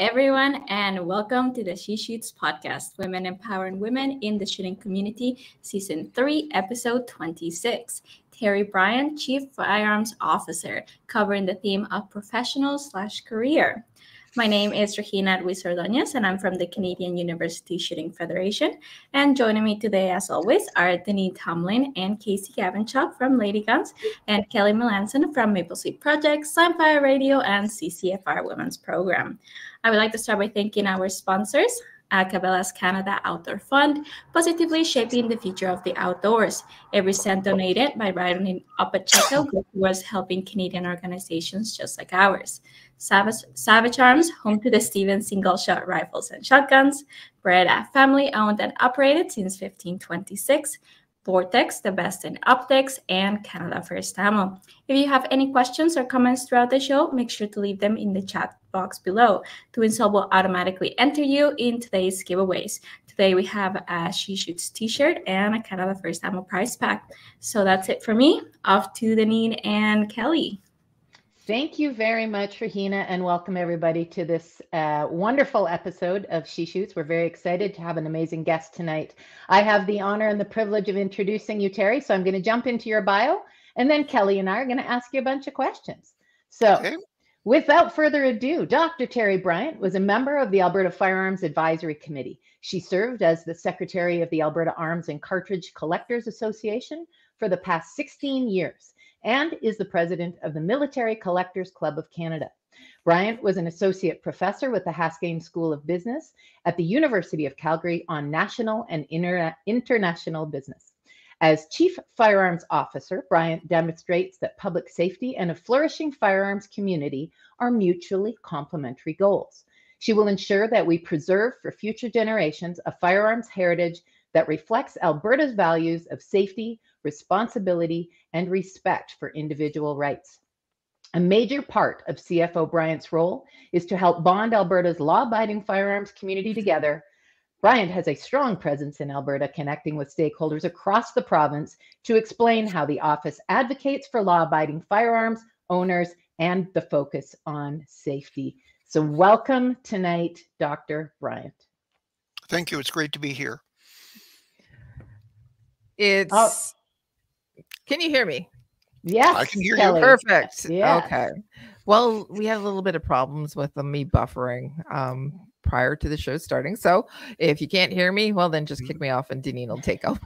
Everyone, and welcome to the She Shoots podcast, Women Empowering Women in the Shooting Community, Season 3, Episode 26. Teri Bryant, Chief Firearms Officer, covering the theme of professional slash career. My name is Regina Ruiz Ordonez, and I'm from the Canadian University Shooting Federation. And joining me today, as always, are Denise Tomlin and Casey Gavinchuk from Lady Guns, and Kelly Melanson from Maple Sweet Project, Fire Radio, and CCFR Women's Program. I would like to start by thanking our sponsors, Cabela's Canada Outdoor Fund, positively shaping the future of the outdoors. Every cent donated by writing up a check goes towards helping Canadian organizations just like ours. Savage, Savage Arms, home to the Stevens single shot rifles and shotguns, Beretta family owned and operated since 1526. Vortex, the best in optics, and Canada First Ammo. If you have any questions or comments throughout the show, make sure to leave them in the chat box below. So will automatically enter you in today's giveaways. Today we have a She Shoots t-shirt and a Canada First Ammo prize pack. So that's it for me. Off to Deneen and Kelly. Thank you very much, Regina, and welcome everybody to this uh, wonderful episode of She Shoots. We're very excited to have an amazing guest tonight. I have the honor and the privilege of introducing you, Teri. So I'm going to jump into your bio, and then Kelly and I are going to ask you a bunch of questions. So, okay. without further ado, Dr. Teri Bryant was a member of the Alberta Firearms Advisory Committee. She served as the secretary of the Alberta Arms and Cartridge Collectors Association for the past 16 years and is the president of the Military Collectors Club of Canada. Bryant was an associate professor with the Haskayne School of Business at the University of Calgary on national and inter- international business. As Chief Firearms Officer, Bryant demonstrates that public safety and a flourishing firearms community are mutually complementary goals. She will ensure that we preserve for future generations a firearms heritage that reflects Alberta's values of safety, responsibility, and respect for individual rights. A major part of CFO Bryant's role is to help bond Alberta's law abiding firearms community together. Bryant has a strong presence in Alberta, connecting with stakeholders across the province to explain how the office advocates for law abiding firearms owners and the focus on safety. So, welcome tonight, Dr. Bryant. Thank you. It's great to be here. It's oh. Can you hear me? Yes, I can hear Kelly. you. Perfect. Yeah. Okay. Well, we had a little bit of problems with me buffering um, prior to the show starting. So if you can't hear me, well, then just kick mm-hmm. me off and Deneen will take over.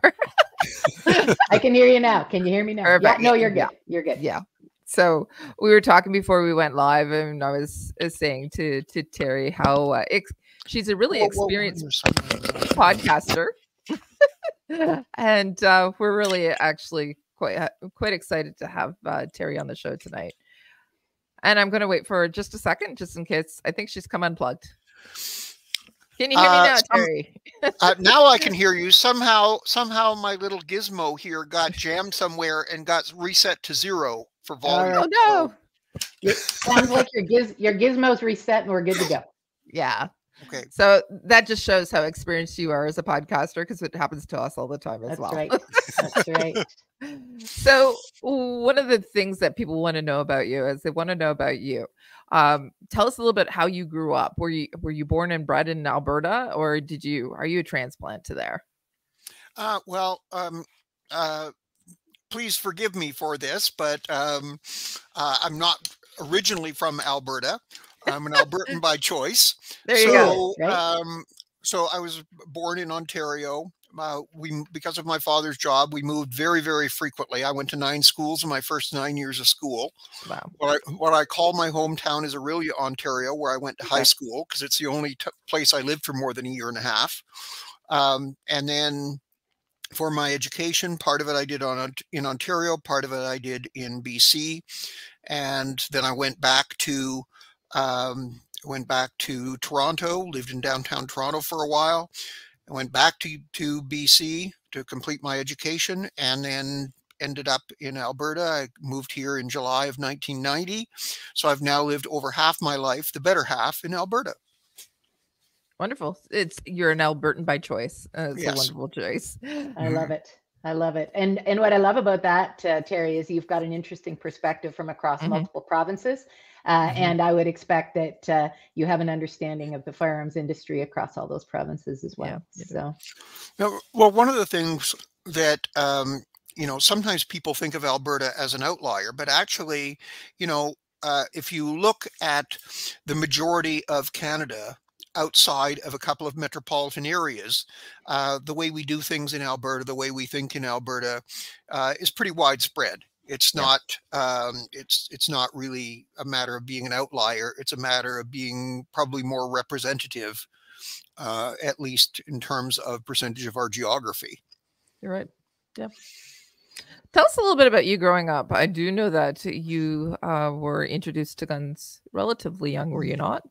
I can hear you now. Can you hear me now? Perfect. Yeah, no, you're good. Yeah. You're good. Yeah. So we were talking before we went live, and I was, was saying to to Teri how uh, ex- she's a really experienced podcaster, and uh, we're really actually quite quite excited to have uh, Teri on the show tonight. And I'm going to wait for just a second, just in case. I think she's come unplugged. Can you hear uh, me now, Teri? uh, now I can hear you. Somehow, somehow, my little gizmo here got jammed somewhere and got reset to zero for volume. Oh no! It sounds like your giz your gizmo's reset and we're good to go. Yeah. Okay. So that just shows how experienced you are as a podcaster because it happens to us all the time as That's well. Right. That's right. so one of the things that people want to know about you is they want to know about you. Um, tell us a little bit how you grew up. Were you were you born and bred in Alberta, or did you are you a transplant to there? Uh, well, um, uh, please forgive me for this, but um, uh, I'm not originally from Alberta. I'm an Albertan by choice. There you so, go. Right? Um, so I was born in Ontario. Uh, we because of my father's job, we moved very, very frequently. I went to nine schools in my first nine years of school. Wow. What I, what I call my hometown is Orillia, Ontario, where I went to okay. high school because it's the only t- place I lived for more than a year and a half. Um, and then for my education, part of it I did on in Ontario, part of it I did in BC, and then I went back to um, went back to Toronto, lived in downtown Toronto for a while. I went back to, to BC to complete my education and then ended up in Alberta. I moved here in July of 1990. So I've now lived over half my life, the better half, in Alberta. Wonderful. It's you're an Albertan by choice. Uh, it's yes. a wonderful choice. I love it. I love it. And and what I love about that, uh, Teri, is you've got an interesting perspective from across mm-hmm. multiple provinces. Uh, mm-hmm. And I would expect that uh, you have an understanding of the firearms industry across all those provinces as well. Yeah, so, now, well, one of the things that um, you know sometimes people think of Alberta as an outlier, but actually, you know, uh, if you look at the majority of Canada, outside of a couple of metropolitan areas. Uh, the way we do things in Alberta, the way we think in Alberta, uh, is pretty widespread. It's not. Um, it's it's not really a matter of being an outlier. It's a matter of being probably more representative, uh, at least in terms of percentage of our geography. You're right. Yeah. Tell us a little bit about you growing up. I do know that you uh, were introduced to guns relatively young, were you not?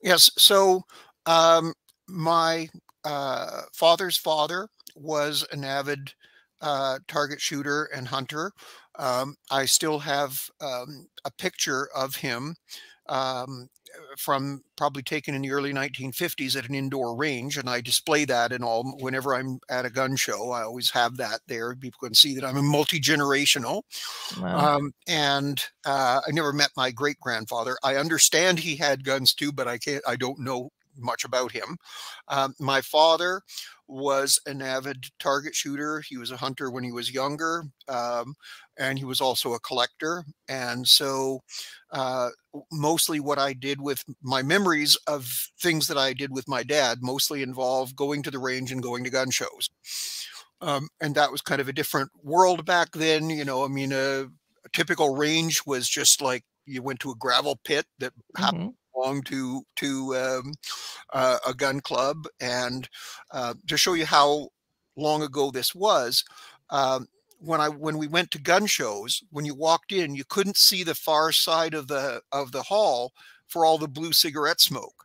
Yes. So um, my uh, father's father was an avid uh, target shooter and hunter. Um, I still have um, a picture of him um, from probably taken in the early 1950s at an indoor range, and I display that in all. Whenever I'm at a gun show, I always have that there. People can see that I'm a multi generational. Wow. Um, and uh, I never met my great grandfather. I understand he had guns too, but I can't. I don't know much about him. Um, my father was an avid target shooter. He was a hunter when he was younger, um, and he was also a collector. And so, uh, mostly what I did with my memories of things that I did with my dad mostly involved going to the range and going to gun shows. Um, and that was kind of a different world back then. You know, I mean, a, a typical range was just like you went to a gravel pit that happened mm-hmm belonged to to um, uh, a gun club, and uh, to show you how long ago this was. Um, when I when we went to gun shows, when you walked in, you couldn't see the far side of the of the hall for all the blue cigarette smoke.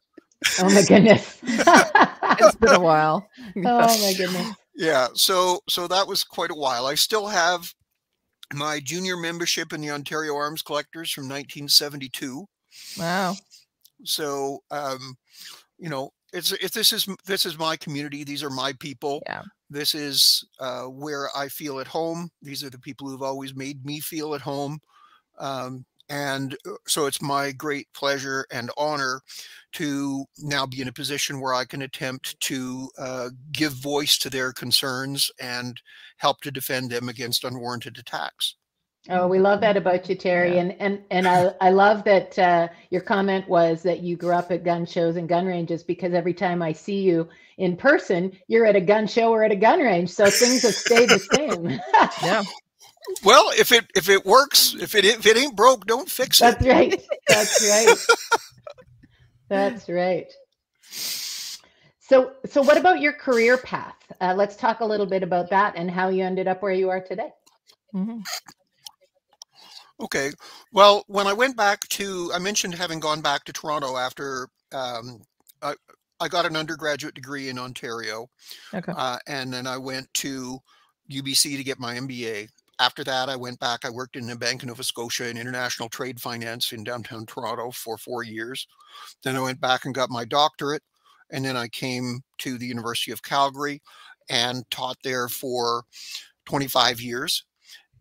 Oh my goodness! it's been a while. oh my goodness! Yeah, so so that was quite a while. I still have my junior membership in the Ontario Arms Collectors from 1972. Wow. So, um, you know, it's if this is this is my community. These are my people. Yeah. This is uh, where I feel at home. These are the people who've always made me feel at home. Um, and uh, so it's my great pleasure and honor to now be in a position where I can attempt to uh, give voice to their concerns and help to defend them against unwarranted attacks. Oh, we love that about you, Teri, yeah. and and and I I love that uh, your comment was that you grew up at gun shows and gun ranges because every time I see you in person, you're at a gun show or at a gun range, so things have stayed the same. yeah. Well, if it if it works, if it if it ain't broke, don't fix it. That's right. That's right. That's right. So so what about your career path? Uh, let's talk a little bit about that and how you ended up where you are today. Mm-hmm. Okay. Well, when I went back to, I mentioned having gone back to Toronto after um, I, I got an undergraduate degree in Ontario. Okay. Uh, and then I went to UBC to get my MBA. After that, I went back. I worked in the Bank of Nova Scotia in international trade finance in downtown Toronto for four years. Then I went back and got my doctorate. And then I came to the University of Calgary and taught there for 25 years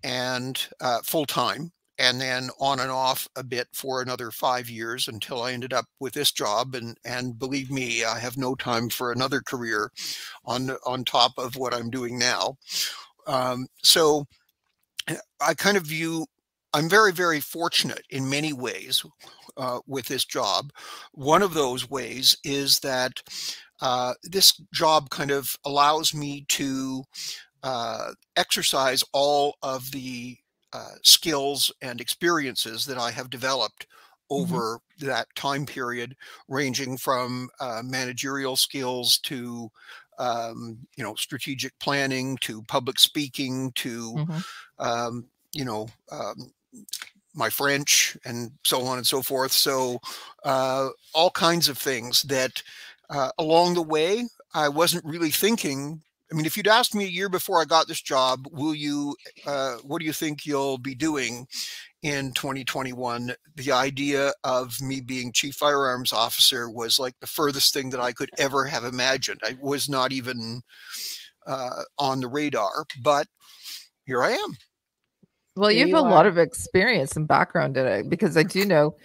and uh, full time and then on and off a bit for another five years until I ended up with this job. And and believe me, I have no time for another career on on top of what I'm doing now. Um, so eh, I kind of view I'm very very fortunate in many ways uh, with this job. One of those ways is that uh, this job kind of allows me to uh, exercise all of the uh, skills and experiences that I have developed mm-hmm. over mm-hmm. that time period, ranging from uh, managerial skills to um, you know strategic planning to public speaking to mm-hmm. um, you know um, my French and so on and so forth. So uh, all kinds of things that uh, along the way I wasn't really thinking I mean, if you'd asked me a year before I got this job, will you, uh, what do you think you'll be doing in 2021? The idea of me being chief firearms officer was like the furthest thing that I could ever have imagined. I was not even uh, on the radar. But here I am. Well, you have a lot of experience and background in it because I do know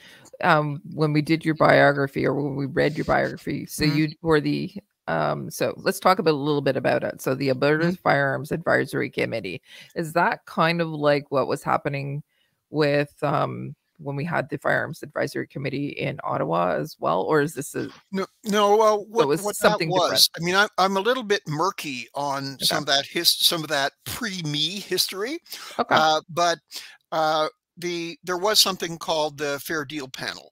um, when we did your biography or when we read your biography, so mm-hmm. you were the um, so let's talk about a little bit about it. So the Alberta mm-hmm. Firearms Advisory Committee is that kind of like what was happening with um when we had the firearms advisory committee in Ottawa as well, or is this a no? No, well, what, was what something that was? Different? I mean, I, am a little bit murky on okay. some of that his some of that pre me history, okay. Uh, but uh, the there was something called the Fair Deal Panel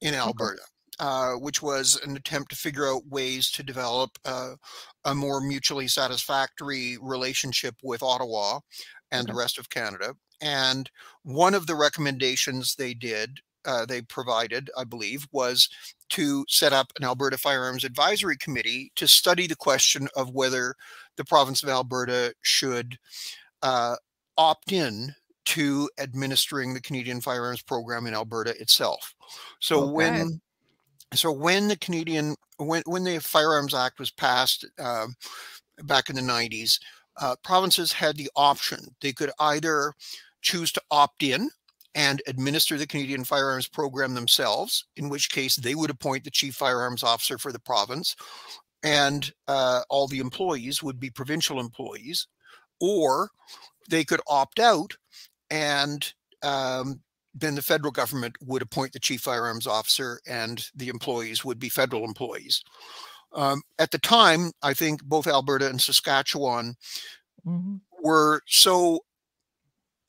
in Alberta. Okay. Uh, which was an attempt to figure out ways to develop uh, a more mutually satisfactory relationship with Ottawa and okay. the rest of Canada. And one of the recommendations they did, uh, they provided, I believe, was to set up an Alberta Firearms Advisory Committee to study the question of whether the province of Alberta should uh, opt in to administering the Canadian Firearms Program in Alberta itself. So okay. when so when the Canadian when when the Firearms Act was passed uh, back in the 90s, uh, provinces had the option. They could either choose to opt in and administer the Canadian Firearms Program themselves, in which case they would appoint the chief firearms officer for the province, and uh, all the employees would be provincial employees, or they could opt out and um, then the federal government would appoint the chief firearms officer and the employees would be federal employees. Um, at the time, I think both Alberta and Saskatchewan mm-hmm. were so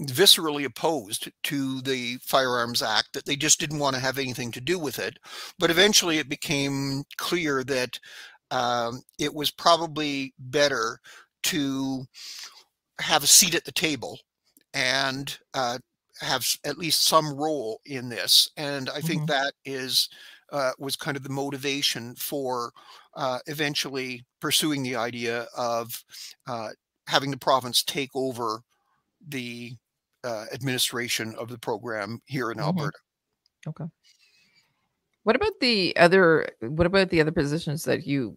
viscerally opposed to the Firearms Act that they just didn't want to have anything to do with it. But eventually it became clear that um, it was probably better to have a seat at the table and uh, have at least some role in this. And I think mm-hmm. that is uh, was kind of the motivation for uh, eventually pursuing the idea of uh, having the province take over the uh, administration of the program here in mm-hmm. Alberta. Okay. What about the other? What about the other positions that you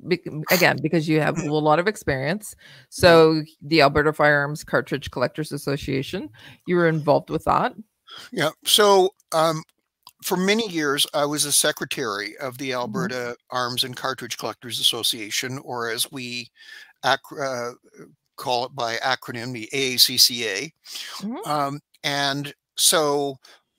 again because you have a lot of experience? So the Alberta Firearms Cartridge Collectors Association, you were involved with that. Yeah. So um, for many years, I was a secretary of the mm-hmm. Alberta mm-hmm. Arms and Cartridge Collectors Association, or as we uh, call it by acronym, the AACCA. Mm-hmm. Um, and so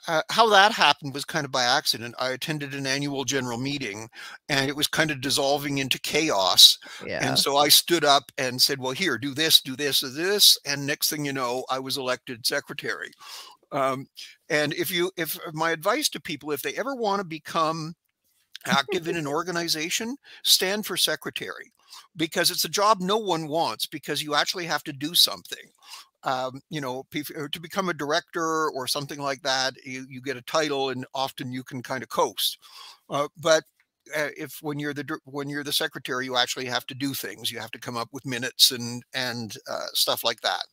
uh, how that happened was kind of by accident. I attended an annual general meeting and it was kind of dissolving into chaos. Yeah. And so I stood up and said, well, here, do this, do this, do this. And next thing you know, I was elected secretary. Um, and if you, if my advice to people, if they ever want to become active in an organization, stand for secretary because it's a job no one wants because you actually have to do something. Um, you know, to become a director or something like that, you, you get a title and often you can kind of coast. Uh, but uh, if when you're the when you're the secretary, you actually have to do things. You have to come up with minutes and and uh, stuff like that.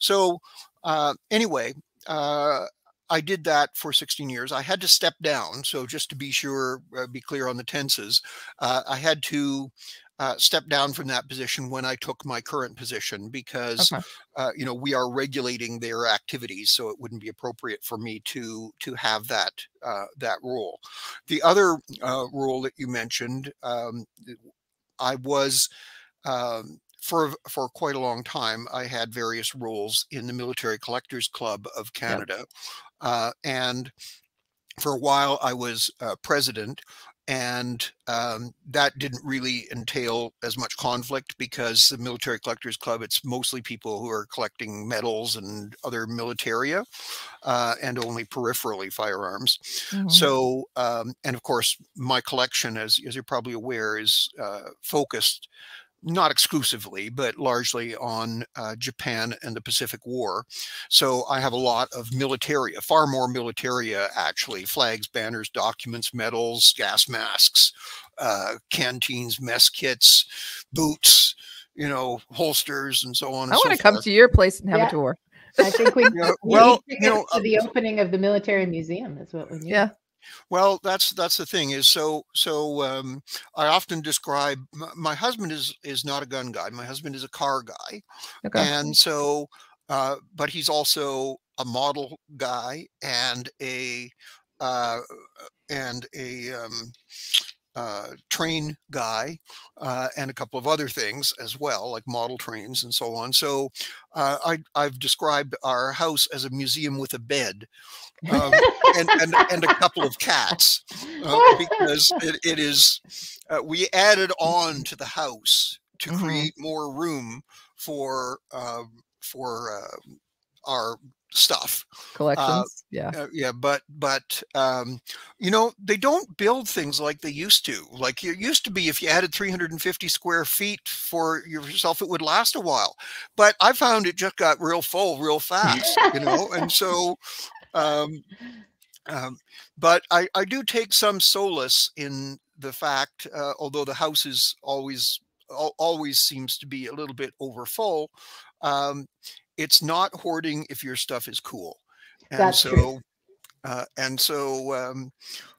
So uh, anyway, uh, I did that for 16 years. I had to step down. So just to be sure, be clear on the tenses, I had to uh, step down from that position when I took my current position because okay. uh, you know we are regulating their activities, so it wouldn't be appropriate for me to to have that uh, that rule. The other uh, rule that you mentioned, um, I was. Um, for, for quite a long time, I had various roles in the Military Collectors Club of Canada. Yep. Uh, and for a while, I was uh, president and um, that didn't really entail as much conflict because the military collectors club it's mostly people who are collecting medals and other militaria uh, and only peripherally firearms mm-hmm. so um, and of course my collection as, as you're probably aware is uh, focused not exclusively, but largely on uh, Japan and the Pacific War. So I have a lot of militaria, far more militaria actually, flags, banners, documents, medals, gas masks, uh, canteens, mess kits, boots, you know, holsters, and so on. I want to come to your place and have yeah. a tour. I think we, yeah, well, you know, to the opening of the military museum is what we need. Yeah. Well, that's that's the thing is so so um, I often describe my husband is is not a gun guy. My husband is a car guy, okay. and so uh, but he's also a model guy and a uh, and a um, uh, train guy uh, and a couple of other things as well, like model trains and so on. So uh, I, have described our house as a museum with a bed um, and, and, and, a couple of cats uh, because it, it is, uh, we added on to the house to mm-hmm. create more room for, um, for uh, our stuff uh, collections uh, yeah. uh, yeah but but um you know they don't build things like they used to. Like it used to be if you added 350 square feet for yourself it would last a while. But i found it just got real full real fast you know and so um um but i i do take some solace in the fact uh, although the house is always always seems to be a little bit over full um it's not hoarding if your stuff is cool. And That's so, true. Uh, and so, um,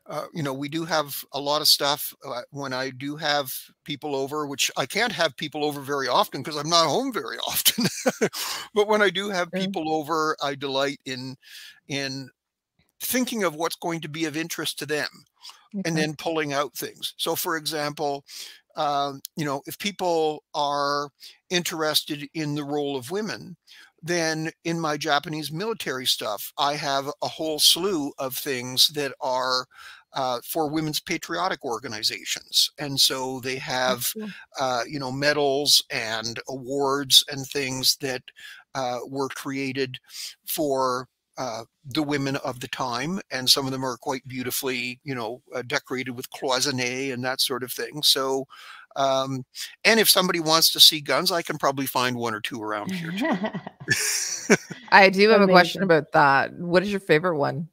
uh, you know, we do have a lot of stuff uh, when I do have people over, which I can't have people over very often because I'm not home very often. but when I do have people over, I delight in in thinking of what's going to be of interest to them okay. and then pulling out things. So, for example, um, you know, if people are interested in the role of women, then in my Japanese military stuff, I have a whole slew of things that are uh, for women's patriotic organizations. And so they have, uh, you know, medals and awards and things that uh, were created for uh, the women of the time, and some of them are quite beautifully, you know, uh, decorated with cloisonne and that sort of thing. So, um, and if somebody wants to see guns, I can probably find one or two around here. I do have Amazing. a question about that. What is your favorite one?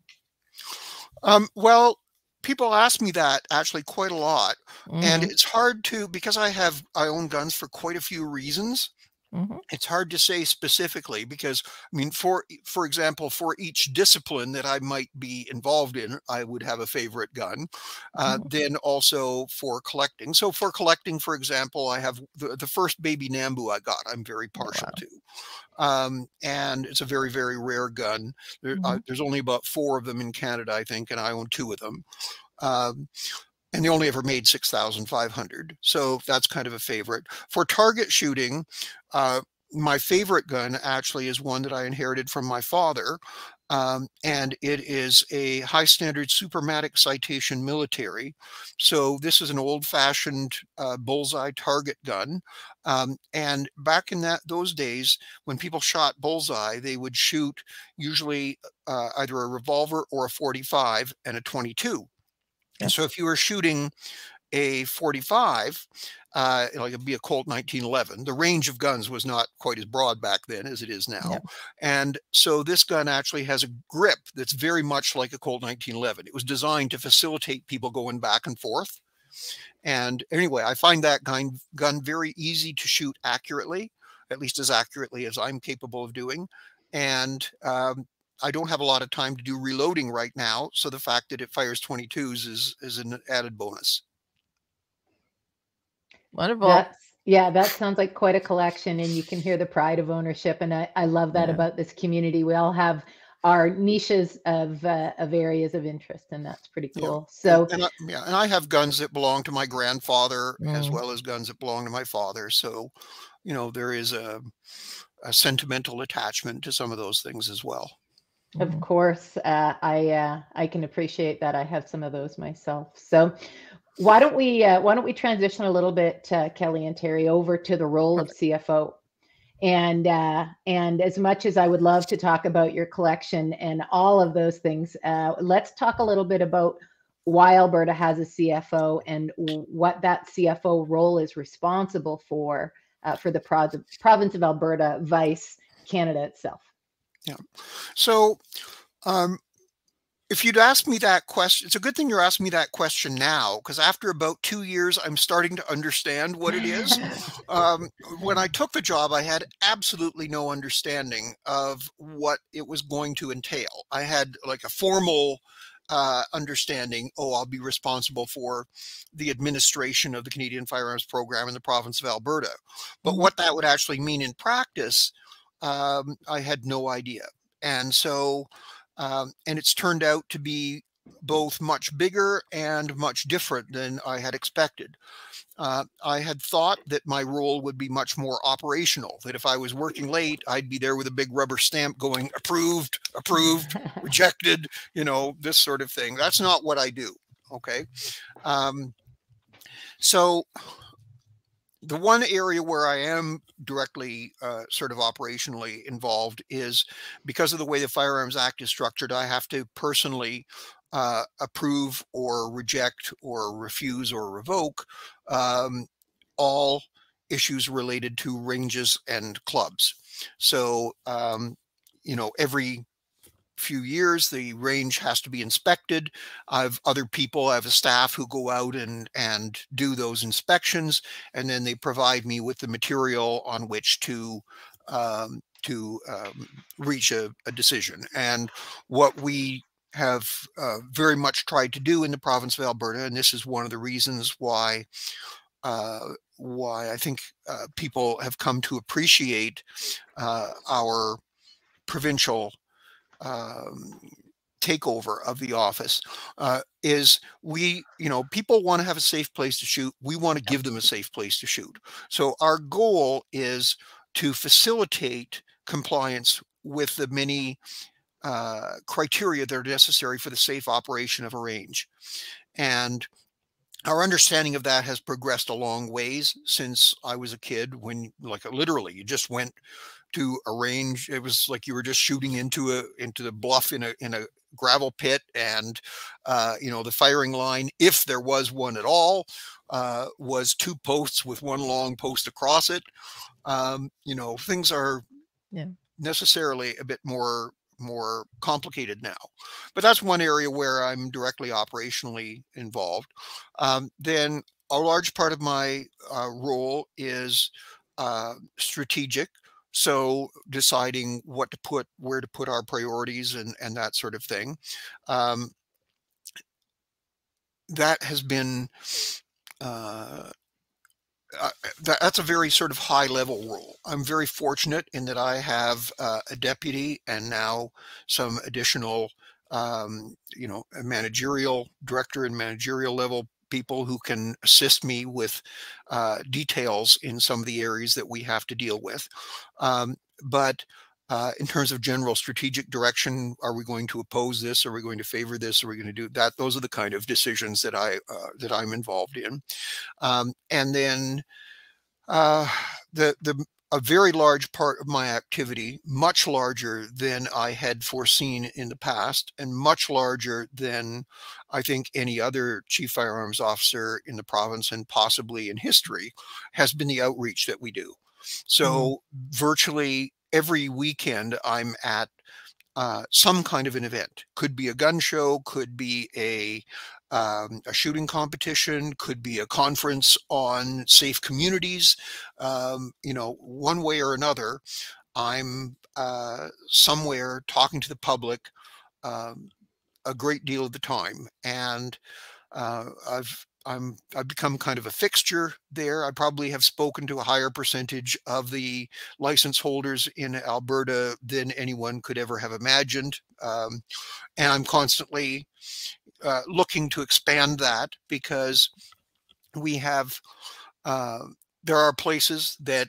Um, well, people ask me that actually quite a lot, mm-hmm. and it's hard to because I have I own guns for quite a few reasons. Mm-hmm. It's hard to say specifically because I mean, for for example, for each discipline that I might be involved in, I would have a favorite gun. Uh, mm-hmm. Then also for collecting. So for collecting, for example, I have the, the first baby Nambu I got. I'm very oh, partial wow. to. Um, and it's a very very rare gun. There, uh, mm-hmm. uh, there's only about four of them in Canada, I think, and I own two of them. Um, and they only ever made 6,500. So that's kind of a favorite. For target shooting, uh, my favorite gun actually is one that I inherited from my father. Um, and it is a high standard Supermatic citation military. So this is an old fashioned uh, bullseye target gun. Um, and back in that those days, when people shot bullseye, they would shoot usually uh, either a revolver or a 45 and a 22. And so if you were shooting a 45, uh, like it'd be a Colt 1911. The range of guns was not quite as broad back then as it is now. Yeah. And so this gun actually has a grip that's very much like a Colt 1911. It was designed to facilitate people going back and forth. And anyway, I find that gun, gun very easy to shoot accurately, at least as accurately as I'm capable of doing. And um, I don't have a lot of time to do reloading right now, so the fact that it fires 22s is is an added bonus. Wonderful. That's, yeah, that sounds like quite a collection, and you can hear the pride of ownership. And I, I love that yeah. about this community. We all have our niches of uh, of areas of interest, and that's pretty cool. Yeah. So, and, and I, yeah, and I have guns that belong to my grandfather mm. as well as guns that belong to my father. So, you know, there is a, a sentimental attachment to some of those things as well. Of mm-hmm. course, uh, I uh, I can appreciate that. I have some of those myself. So, why don't we uh, why don't we transition a little bit, uh, Kelly and Teri, over to the role of CFO? And uh, and as much as I would love to talk about your collection and all of those things, uh, let's talk a little bit about why Alberta has a CFO and what that CFO role is responsible for for the province of Alberta, vice Canada itself. Yeah. So, um, if you'd asked me that question, it's a good thing you're asking me that question now, because after about two years, I'm starting to understand what it is. um, when I took the job, I had absolutely no understanding of what it was going to entail. I had like a formal uh, understanding, oh, I'll be responsible for the administration of the Canadian Firearms Program in the province of Alberta. But mm-hmm. what that would actually mean in practice, um, I had no idea. And so, um, and it's turned out to be both much bigger and much different than I had expected. Uh, I had thought that my role would be much more operational, that if I was working late, I'd be there with a big rubber stamp going approved, approved, rejected, you know, this sort of thing. That's not what I do. Okay. Um, so the one area where I am directly uh, sort of operationally involved is because of the way the Firearms Act is structured, I have to personally uh, approve or reject or refuse or revoke um, all issues related to ranges and clubs. So, um, you know, every few years the range has to be inspected. I have other people i have a staff who go out and and do those inspections and then they provide me with the material on which to um, to um, reach a, a, decision. And what we have uh, very much tried to do in the province of Alberta, and this is one of the reasons why uh, why I think uh, people have come to appreciate uh, our provincial um, takeover of the office uh, is we you know people want to have a safe place to shoot we want to give them a safe place to shoot so our goal is to facilitate compliance with the many uh, criteria that are necessary for the safe operation of a range. And our understanding of that has progressed a long ways since I was a kid when like literally you just went to arrange it was like you were just shooting into a into the bluff in a in a gravel pit and uh, you know the firing line if there was one at all uh, was two posts with one long post across it um, you know things are yeah. necessarily a bit more more complicated now. But that's one area where I'm directly operationally involved. Um, then a large part of my uh, role is uh, strategic. So deciding what to put, where to put our priorities and, and that sort of thing. Um, that has been uh, uh, that, that's a very sort of high level role. I'm very fortunate in that I have uh, a deputy and now some additional, um, you know, managerial director and managerial level people who can assist me with uh, details in some of the areas that we have to deal with. Um, but uh, in terms of general strategic direction, are we going to oppose this? Are we going to favor this? Are we going to do that? Those are the kind of decisions that I uh, that I'm involved in. Um, and then uh, the the a very large part of my activity, much larger than I had foreseen in the past, and much larger than I think any other chief firearms officer in the province and possibly in history, has been the outreach that we do. So mm -hmm. virtually every weekend I'm at uh, some kind of an event. Could be a gun show, could be a um, a shooting competition, could be a conference on safe communities. Um, you know, one way or another, I'm uh, somewhere talking to the public um, a great deal of the time, and uh, I've I'm I've become kind of a fixture there. I probably have spoken to a higher percentage of the license holders in Alberta than anyone could ever have imagined, um, and I'm constantly uh, looking to expand that because we have uh, there are places that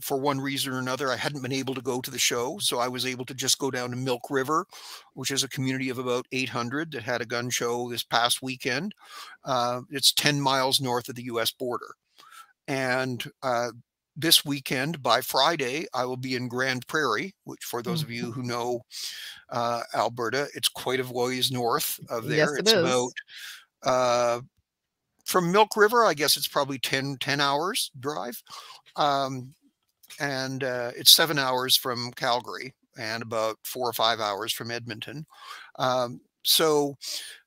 for one reason or another, I hadn't been able to go to the show. So I was able to just go down to Milk River, which is a community of about 800 that had a gun show this past weekend. Uh, it's 10 miles north of the US border. And uh, this weekend, by Friday, I will be in Grande Prairie, which for those of you mm-hmm. who know uh, Alberta, it's quite a ways north of there. Yes, it it's is. about uh, from Milk River, I guess it's probably 10, 10 hours drive. Um, and uh, it's seven hours from Calgary and about four or five hours from Edmonton. Um, so,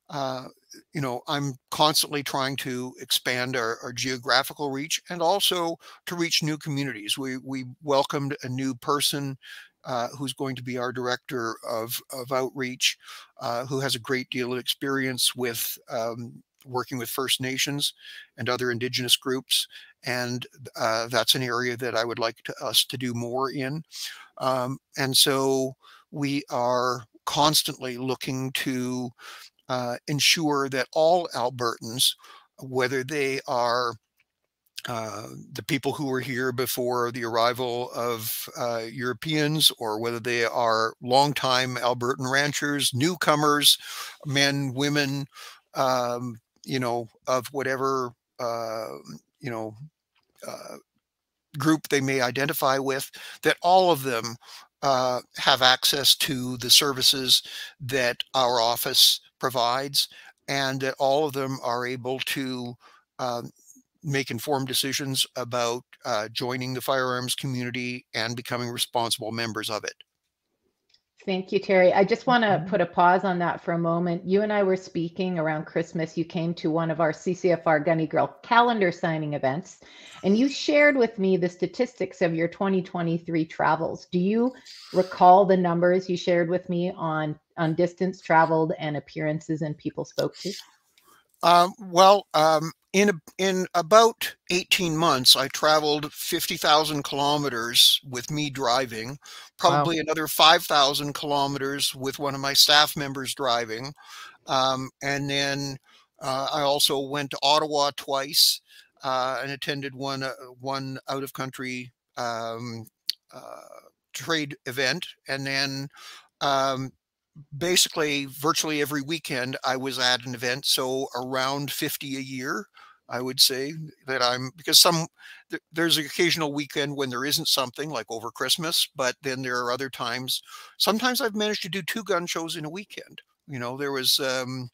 uh, you know, I'm constantly trying to expand our, our, geographical reach and also to reach new communities. We we welcomed a new person uh, who's going to be our director of, of outreach, uh, who has a great deal of experience with um, working with First Nations and other Indigenous groups. And uh, that's an area that I would like to, us to do more in. Um, and so we are constantly looking to uh, ensure that all Albertans, whether they are uh, the people who were here before the arrival of uh, Europeans, or whether they are longtime Albertan ranchers, newcomers, men, women, um, you know, of whatever, uh, you know, uh, group they may identify with, that all of them uh, have access to the services that our office provides, and that all of them are able to um, make informed decisions about uh, joining the firearms community and becoming responsible members of it. Thank you, Teri. I just want to put a pause on that for a moment. You and I were speaking around Christmas. You came to one of our CCFR Gunny Girl calendar signing events, and you shared with me the statistics of your 2023 travels. Do you recall the numbers you shared with me on on distance traveled and appearances and people spoke to? Um, well, um, in in about 18 months, I traveled 50,000 kilometers with me driving, probably wow. another 5,000 kilometers with one of my staff members driving, um, and then uh, I also went to Ottawa twice uh, and attended one uh, one out of country um, uh, trade event, and then um, basically virtually every weekend I was at an event. So around 50 a year, I would say that I'm because some there's an occasional weekend when there isn't something like over Christmas, but then there are other times. Sometimes I've managed to do two gun shows in a weekend. You know, there was um,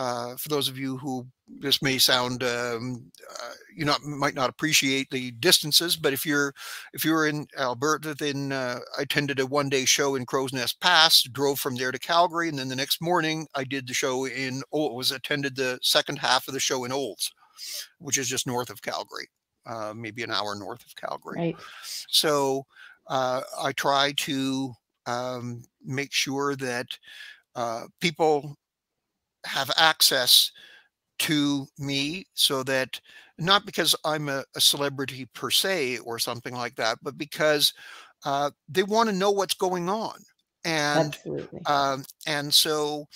uh, for those of you who this may sound um, uh, you not might not appreciate the distances, but if you're if you're in Alberta, then uh, I attended a one day show in Crowsnest Pass, drove from there to Calgary, and then the next morning I did the show in was attended the second half of the show in Olds, which is just north of Calgary, uh, maybe an hour north of Calgary. Right. So uh, I try to um, make sure that uh, people have access to me so that not because I'm a, a celebrity per se or something like that, but because uh, they want to know what's going on. And um, and so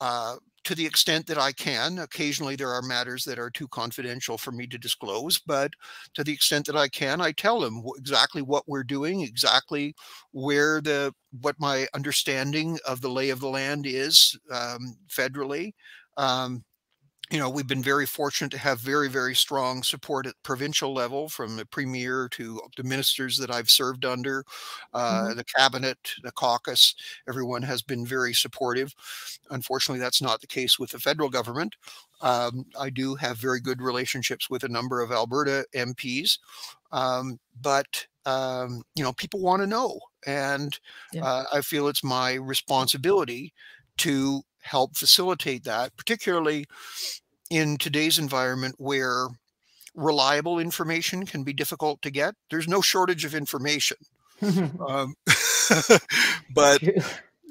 uh, to the extent that I can, occasionally there are matters that are too confidential for me to disclose, but to the extent that I can, I tell them exactly what we're doing, exactly where the what my understanding of the lay of the land is um, federally. Um, you know, we've been very fortunate to have very, very strong support at provincial level from the premier to the ministers that I've served under, uh, mm-hmm. the cabinet, the caucus. Everyone has been very supportive. Unfortunately, that's not the case with the federal government. Um, I do have very good relationships with a number of Alberta MPs, um, but um, you know, people want to know, and yeah. uh, I feel it's my responsibility to help facilitate that, particularly in today's environment where reliable information can be difficult to get. There's no shortage of information. um, but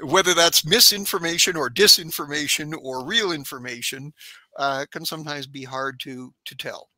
whether that's misinformation or disinformation or real information uh, can sometimes be hard to to tell.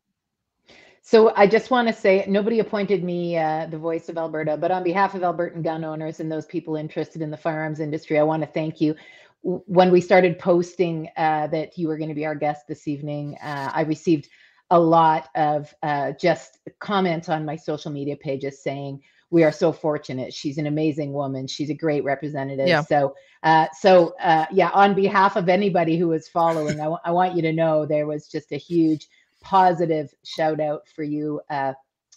So I just want to say nobody appointed me uh, the voice of Alberta, but on behalf of Albertan gun owners and those people interested in the firearms industry, I want to thank you when we started posting uh, that you were going to be our guest this evening, uh, I received a lot of uh, just comments on my social media pages saying, "We are so fortunate. She's an amazing woman. She's a great representative." Yeah. So, uh, so uh, yeah, on behalf of anybody who was following, I, w- I want you to know there was just a huge positive shout out for you uh,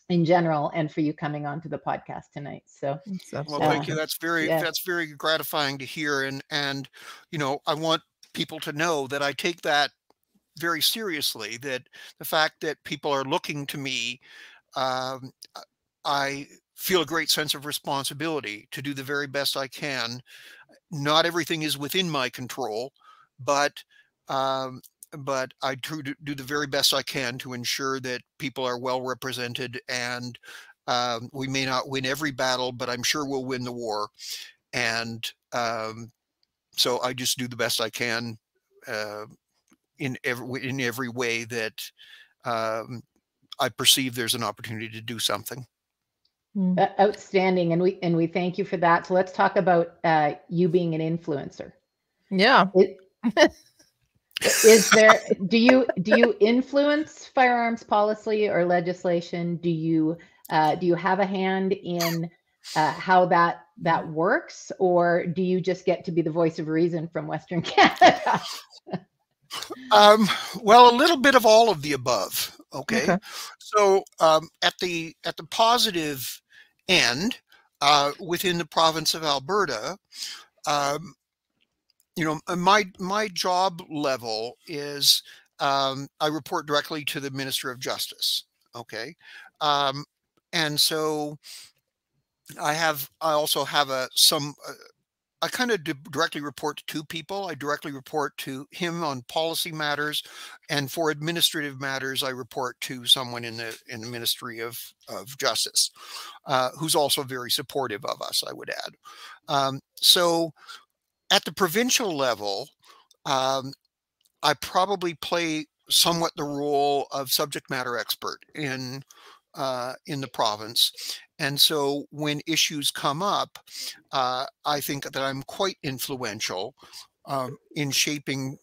in general and for you coming on to the podcast tonight so well thank you that's very yeah. that's very gratifying to hear and and you know i want people to know that i take that very seriously that the fact that people are looking to me um, i feel a great sense of responsibility to do the very best i can not everything is within my control but um, but I try to do the very best I can to ensure that people are well represented and Um, we may not win every battle, but I'm sure we'll win the war. And um, so I just do the best I can uh, in every in every way that um, I perceive there's an opportunity to do something. Uh, outstanding, and we and we thank you for that. So let's talk about uh, you being an influencer. Yeah. It, is there do you do you influence firearms policy or legislation? Do you uh, do you have a hand in uh, how that that works, or do you just get to be the voice of reason from Western Canada? um, well, a little bit of all of the above. Okay, okay. so um, at the at the positive end, uh, within the province of Alberta, um, you know, my my job level is um, I report directly to the Minister of Justice. Okay, um, and so I have I also have a some uh, I kind of directly report to two people. I directly report to him on policy matters, and for administrative matters, I report to someone in the in the Ministry of of Justice, uh, who's also very supportive of us. I would add. Um, so, at the provincial level, um, I probably play somewhat the role of subject matter expert in uh, in the province. And so when issues come up, uh, I think that I'm quite influential um, in shaping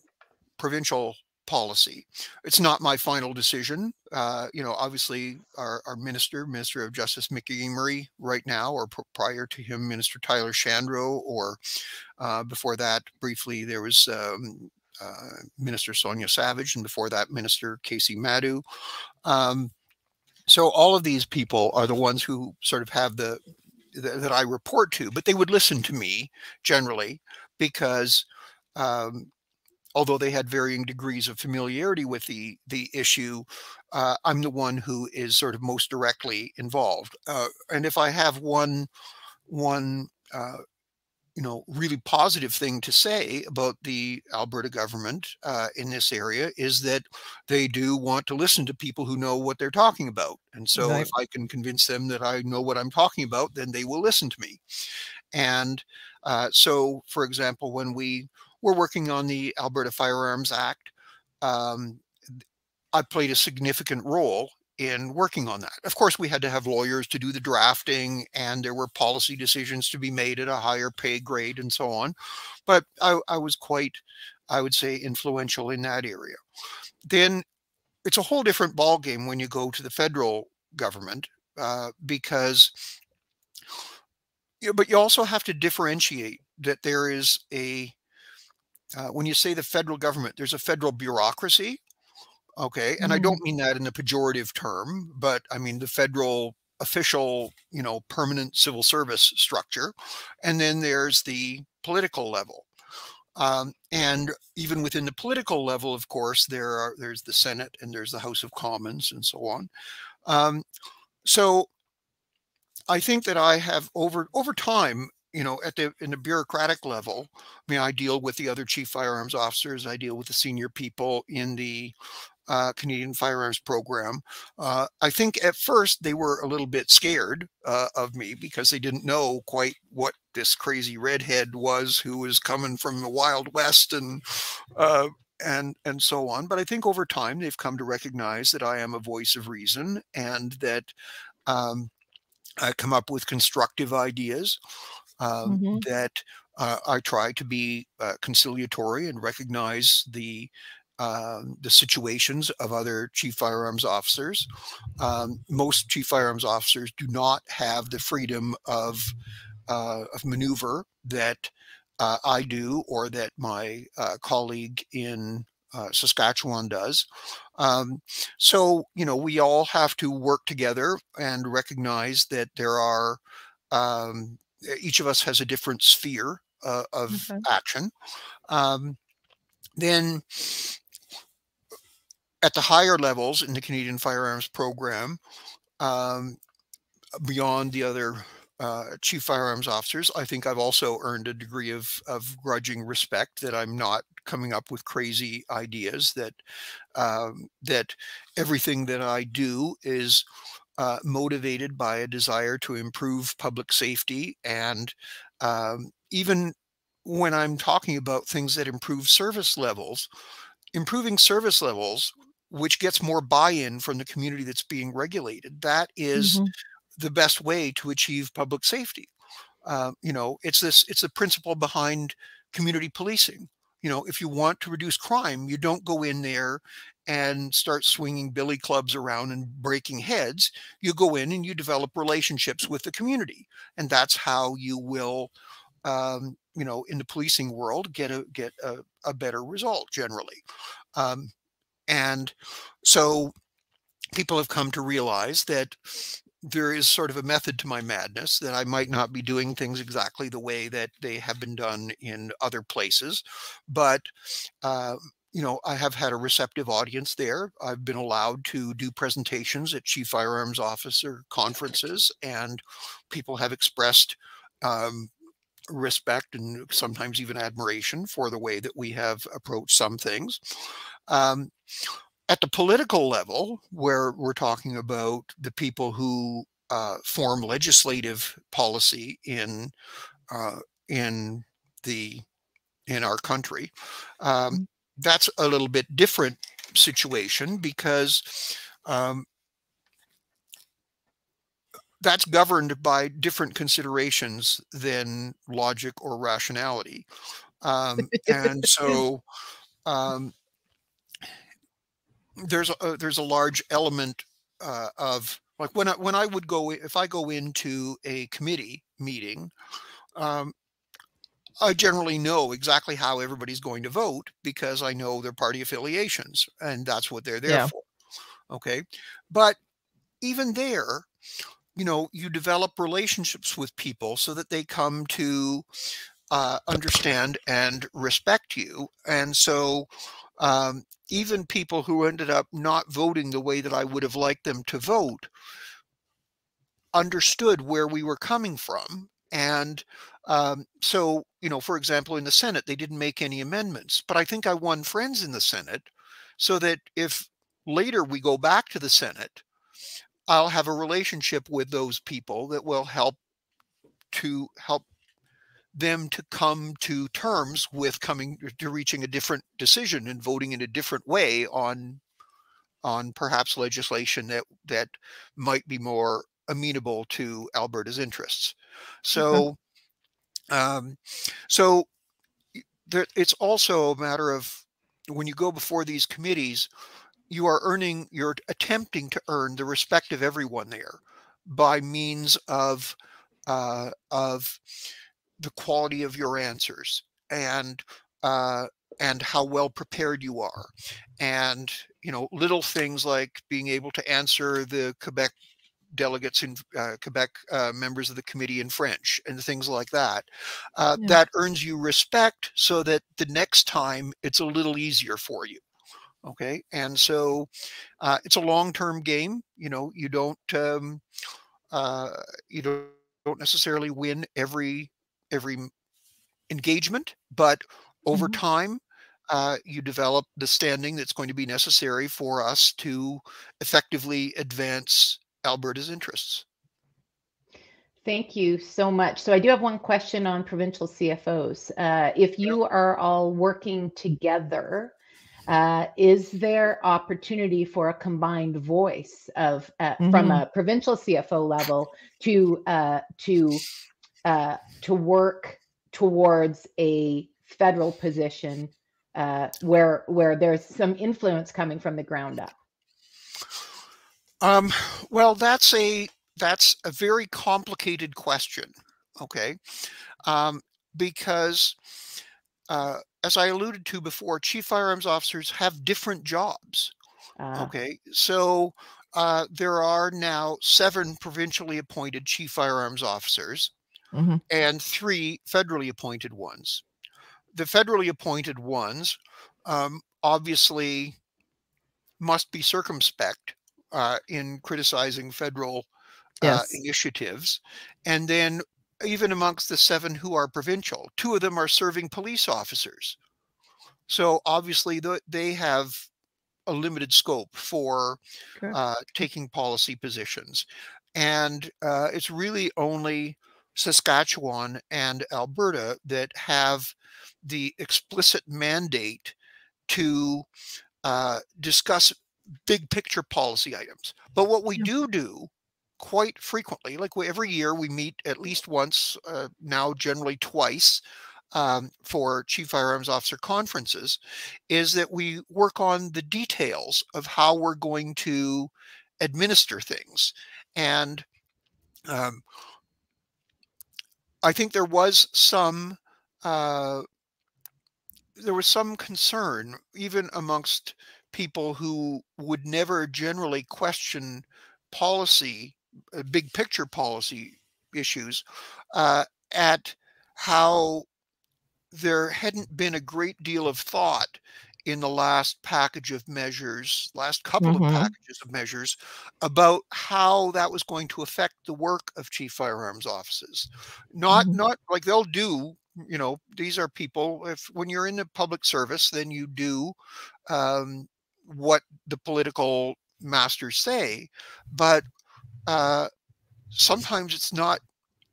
provincial policy. It's not my final decision. Uh, you know, obviously, our, our, minister, Minister of Justice Mickey Amery, right now, or pr prior to him, Minister Tyler Shandro, or uh, before that, briefly, there was um, uh, Minister Sonya Savage, and before that, Minister Kaycee Madu. Um, so all of these people are the ones who sort of have the, the that I report to, but they would listen to me generally because um, although they had varying degrees of familiarity with the the issue, uh, I'm the one who is sort of most directly involved. Uh, and if I have one one uh, you know, really positive thing to say about the Alberta government uh, in this area is that they do want to listen to people who know what they're talking about. And so right. if I can convince them that I know what I'm talking about, then they will listen to me. And uh, so, for example, when we were working on the Alberta Firearms Act, um, I played a significant role in working on that. Of course, we had to have lawyers to do the drafting, and there were policy decisions to be made at a higher pay grade and so on. But I, I was quite, I would say, influential in that area. Then it's a whole different ballgame when you go to the federal government uh, because, you know, but you also have to differentiate that there is a, uh, when you say the federal government, there's a federal bureaucracy Okay. And I mm-hmm. don't mean that in a pejorative term, but I mean the federal official, you know, permanent civil service structure. And then there's the political level. Um, and even within the political level, of course, there are there's the Senate and there's the House of Commons and so on. Um, so I think that I have over over time, you know, at the in the bureaucratic level, I mean, I deal with the other chief firearms officers, I deal with the senior people in the uh, Canadian Firearms Program. Uh, I think at first they were a little bit scared uh, of me because they didn't know quite what this crazy redhead was who was coming from the Wild West and uh, and and so on. But I think over time they've come to recognize that I am a voice of reason and that um, I come up with constructive ideas um, mm -hmm. that. Uh, I try to be uh, conciliatory and recognize the um, the situations of other chief firearms officers. Um, most chief firearms officers do not have the freedom of, uh, of maneuver that uh, I do or that my uh, colleague in uh, Saskatchewan does. Um, so, you know, we all have to work together and recognize that there are, um, each of us has a different sphere uh, of okay. action. Um, then at the higher levels in the Canadian Firearms Program, um, beyond the other uh, chief firearms officers, I think I've also earned a degree of, of grudging respect that I'm not coming up with crazy ideas that um, that everything that I do is uh, motivated by a desire to improve public safety. And um, even when I'm talking about things that improve service levels, improving service levels, which gets more buy in from the community that's being regulated, that is mm-hmm. the best way to achieve public safety. Uh, you know, it's this, it's the principle behind community policing. You know, if you want to reduce crime, you don't go in there and start swinging billy clubs around and breaking heads. You go in and you develop relationships with the community, and that's how you will, um, you know, in the policing world, get a get a, a better result generally. Um, and so, people have come to realize that there is sort of a method to my madness that I might not be doing things exactly the way that they have been done in other places, but uh, you know, I have had a receptive audience there. I've been allowed to do presentations at chief firearms officer conferences, and people have expressed um, respect and sometimes even admiration for the way that we have approached some things. Um, at the political level, where we're talking about the people who uh, form legislative policy in uh, in the in our country, um, mm-hmm that's a little bit different situation because um, that's governed by different considerations than logic or rationality. Um, and so um, there's a, there's a large element uh, of like when I, when I would go if I go into a committee meeting, um, I generally know exactly how everybody's going to vote because I know their party affiliations and that's what they're there yeah. for. Okay. But even there, you know, you develop relationships with people so that they come to uh, understand and respect you. And so, um, even people who ended up not voting the way that I would have liked them to vote understood where we were coming from and um, so, you know, for example, in the Senate, they didn't make any amendments, but I think I won friends in the Senate so that if later we go back to the Senate, I'll have a relationship with those people that will help to help them to come to terms with coming to reaching a different decision and voting in a different way on on perhaps legislation that that might be more amenable to Alberta's interests. So um, so there, it's also a matter of when you go before these committees, you are earning, you're attempting to earn the respect of everyone there by means of uh, of the quality of your answers and uh, and how well prepared you are, and you know little things like being able to answer the Quebec delegates in uh, Quebec, uh, members of the committee in French, and things like that. Uh, yeah. That earns you respect so that the next time it's a little easier for you. Okay. And so uh, it's a long term game. You know, you don't, um, uh, you don't, don't necessarily win every, every engagement, but over mm-hmm. time, uh, you develop the standing that's going to be necessary for us to effectively advance Alberta's interests. Thank you so much. So I do have one question on provincial CFOs. Uh, if you are all working together, uh, is there opportunity for a combined voice of uh, mm-hmm. from a provincial CFO level to uh, to uh, to work towards a federal position uh, where where there's some influence coming from the ground up? Um, well, that's a that's a very complicated question. Okay, um, because uh, as I alluded to before, chief firearms officers have different jobs. Uh. Okay, so uh, there are now seven provincially appointed chief firearms officers mm-hmm. and three federally appointed ones. The federally appointed ones um, obviously must be circumspect uh, in criticizing federal uh, yes. initiatives. And then, even amongst the seven who are provincial, two of them are serving police officers. So obviously, the, they have a limited scope for uh, taking policy positions. And uh, it's really only Saskatchewan and Alberta that have the explicit mandate to uh, discuss big picture policy items. But what we do do quite frequently, like we, every year, we meet at least once, uh, now generally twice, um, for chief firearms officer conferences, is that we work on the details of how we're going to administer things. And um, I think there was some uh, there was some concern even amongst people who would never generally question policy, uh, big picture policy issues, uh, at how there hadn't been a great deal of thought in the last package of measures, last couple mm-hmm. of packages of measures, about how that was going to affect the work of chief firearms offices. Not mm-hmm. not like they'll do, you know, these are people. If when you're in the public service, then you do um, what the political masters say, but uh, sometimes it's not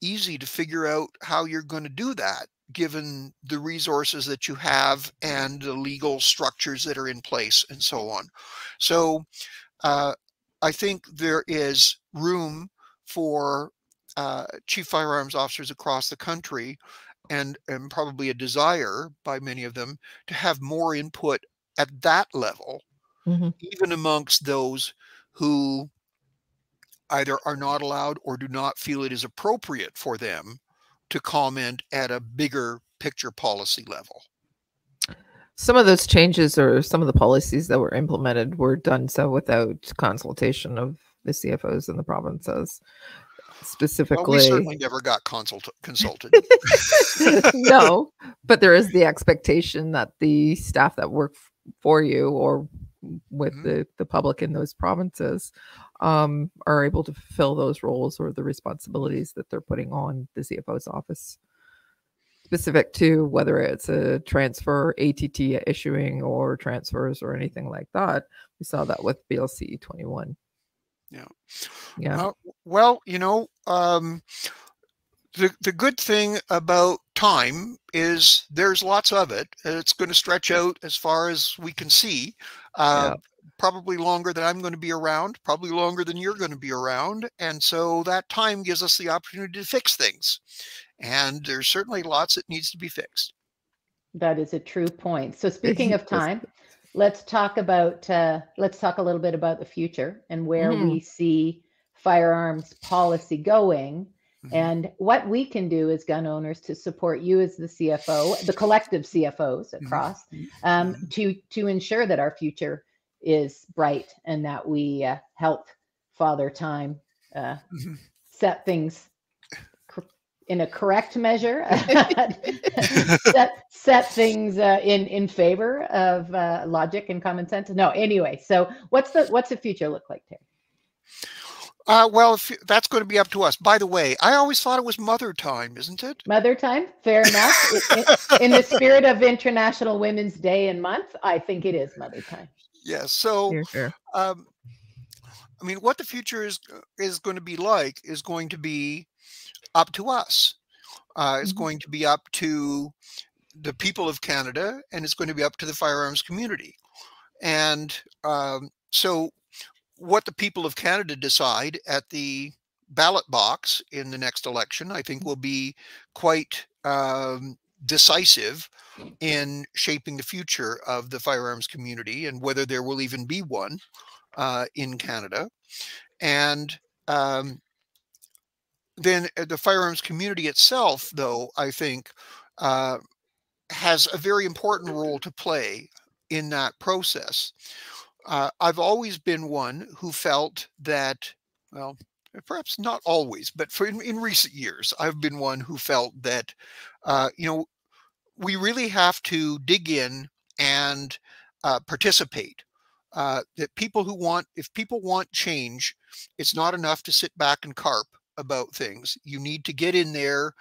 easy to figure out how you're going to do that given the resources that you have and the legal structures that are in place and so on. So uh, I think there is room for uh, chief firearms officers across the country and, and probably a desire by many of them to have more input at that level, mm-hmm. even amongst those who either are not allowed or do not feel it is appropriate for them to comment at a bigger picture policy level. Some of those changes or some of the policies that were implemented were done so without consultation of the CFOs in the provinces. Specifically, well, we certainly never got consult- consulted. no, but there is the expectation that the staff that work for you or with mm-hmm. the, the public in those provinces um, are able to fulfill those roles or the responsibilities that they're putting on the CFO's office, specific to whether it's a transfer, ATT issuing, or transfers or anything like that. We saw that with Bill C-21. Yeah. Yeah. Uh, well, you know, um, the, the good thing about time is there's lots of it. It's going to stretch out as far as we can see. Uh, yeah probably longer than I'm going to be around, probably longer than you're going to be around. And so that time gives us the opportunity to fix things. And there's certainly lots that needs to be fixed. That is a true point. So speaking of time, let's talk about uh, let's talk a little bit about the future and where mm. we see firearms policy going. Mm-hmm. And what we can do as gun owners to support you as the CFO, the collective CFOs mm-hmm. across, mm-hmm. um, to to ensure that our future is bright and that we uh, help Father Time uh, mm-hmm. set things in a correct measure, set, set things uh, in in favor of uh, logic and common sense. No, anyway. So what's the what's the future look like, Teri? Uh, well, if, that's going to be up to us. By the way, I always thought it was Mother Time, isn't it? Mother Time, fair enough. in, in, the spirit of International Women's Day and Month, I think it is Mother Time. Yes. So, um, I mean, what the future is uh, is going to be like is going to be up to us. Uh, it's mm-hmm. going to be up to the people of Canada, and it's going to be up to the firearms community. And um, so, what the people of Canada decide at the ballot box in the next election, I think, will be quite um, decisive in shaping the future of the firearms community and whether there will even be one uh, in Canada. And um, then uh, the firearms community itself, though, I think, uh, has a very important role to play in that process. Uh, I've always been one who felt that, well, perhaps not always, but for in, in recent years, I've been one who felt that, uh, you know, we really have to dig in and uh, participate. Uh, that people who want, if people want change, it's not enough to sit back and carp about things. You need to get in there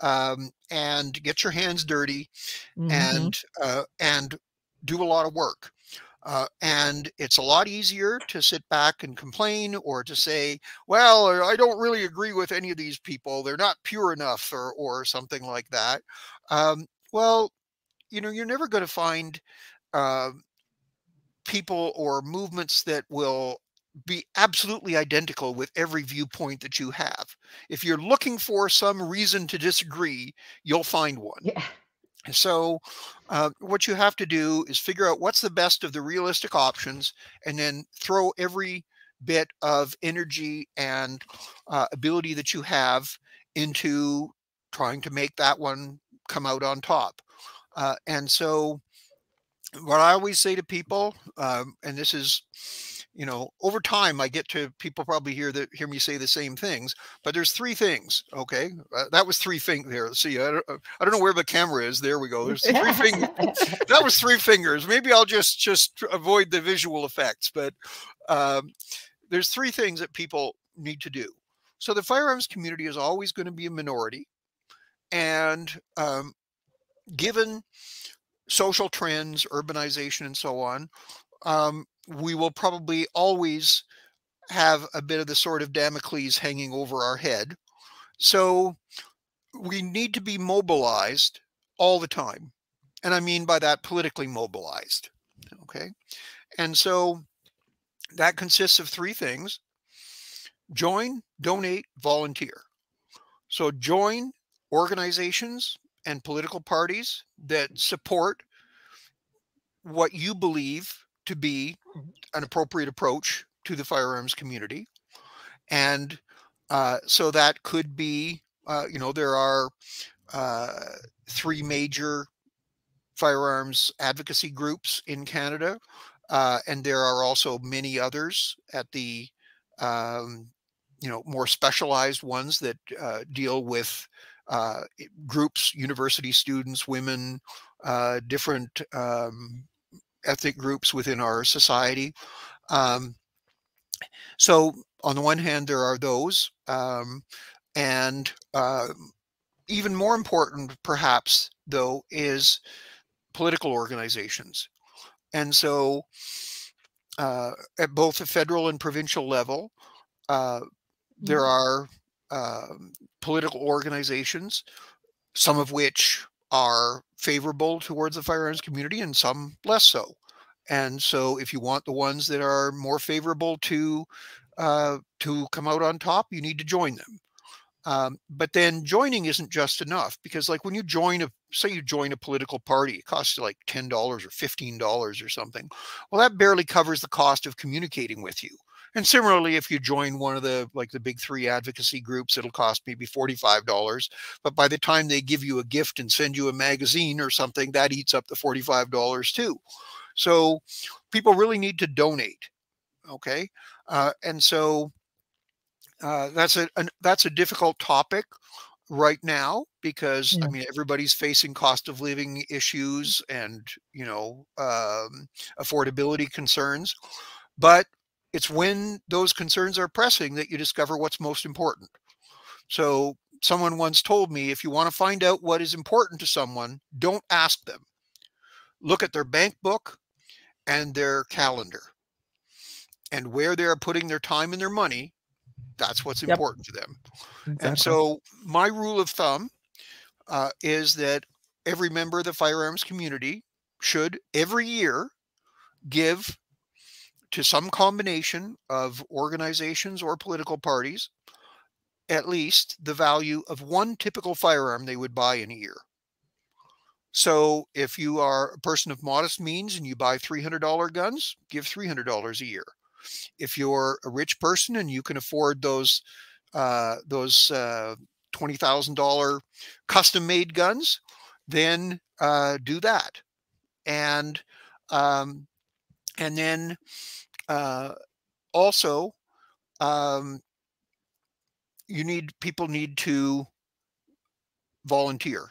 um, and get your hands dirty mm-hmm. and uh, and do a lot of work. Uh, and it's a lot easier to sit back and complain or to say, well, I don't really agree with any of these people. They're not pure enough or, or something like that. Um, well, you know, you're never going to find uh, people or movements that will be absolutely identical with every viewpoint that you have. If you're looking for some reason to disagree, you'll find one. Yeah. So, uh, what you have to do is figure out what's the best of the realistic options and then throw every bit of energy and uh, ability that you have into trying to make that one come out on top. Uh, and so, what I always say to people, um, and this is you know, over time, I get to people probably hear that hear me say the same things, but there's three things. Okay, uh, that was three fingers. There, see, I don't, uh, I don't know where the camera is. There we go. There's three fingers. that was three fingers. Maybe I'll just just avoid the visual effects, but um, there's three things that people need to do. So the firearms community is always going to be a minority, and um, given social trends, urbanization, and so on, um, we will probably always have a bit of the sword of Damocles hanging over our head. So we need to be mobilized all the time. And I mean by that politically mobilized. Okay. And so that consists of three things join, donate, volunteer. So join organizations and political parties that support what you believe to be an appropriate approach to the firearms community. And uh, so that could be, uh, you know, there are uh, three major firearms advocacy groups in Canada. Uh, and there are also many others at the, um, you know, more specialized ones that uh, deal with uh, groups, university students, women, different um, ethnic groups within our society. Um, so on the one hand, there are those, um, and uh, even more important, perhaps, though, is political organizations. And so, uh, at both the federal and provincial level, uh, there mm-hmm. are uh, political organizations, some of which are favorable towards the firearms community and some less so. And so if you want the ones that are more favorable to uh, to come out on top, you need to join them. Um, but then joining isn't just enough because like when you join a say you join a political party, it costs you like $10 or $15 or something. Well, that barely covers the cost of communicating with you. And similarly, if you join one of the like the big three advocacy groups, it'll cost maybe $45. But by the time they give you a gift and send you a magazine or something, that eats up the $45 too. So people really need to donate. Okay. Uh, and so uh, that's a an, that's a difficult topic right now because yeah. I mean everybody's facing cost of living issues and you know um, affordability concerns, but it's when those concerns are pressing that you discover what's most important. So someone once told me if you want to find out what is important to someone, don't ask them. Look at their bank book and their calendar. And where they're putting their time and their money, that's what's yep. important to them. Exactly. And so my rule of thumb uh, is that every member of the firearms community should every year give to some combination of organizations or political parties at least the value of one typical firearm they would buy in a year. So if you are a person of modest means and you buy $300 guns, give $300 a year. If you're a rich person and you can afford those uh, those uh, $20,000 custom made guns, then uh, do that. And um, and then uh, also, um, you need people need to volunteer.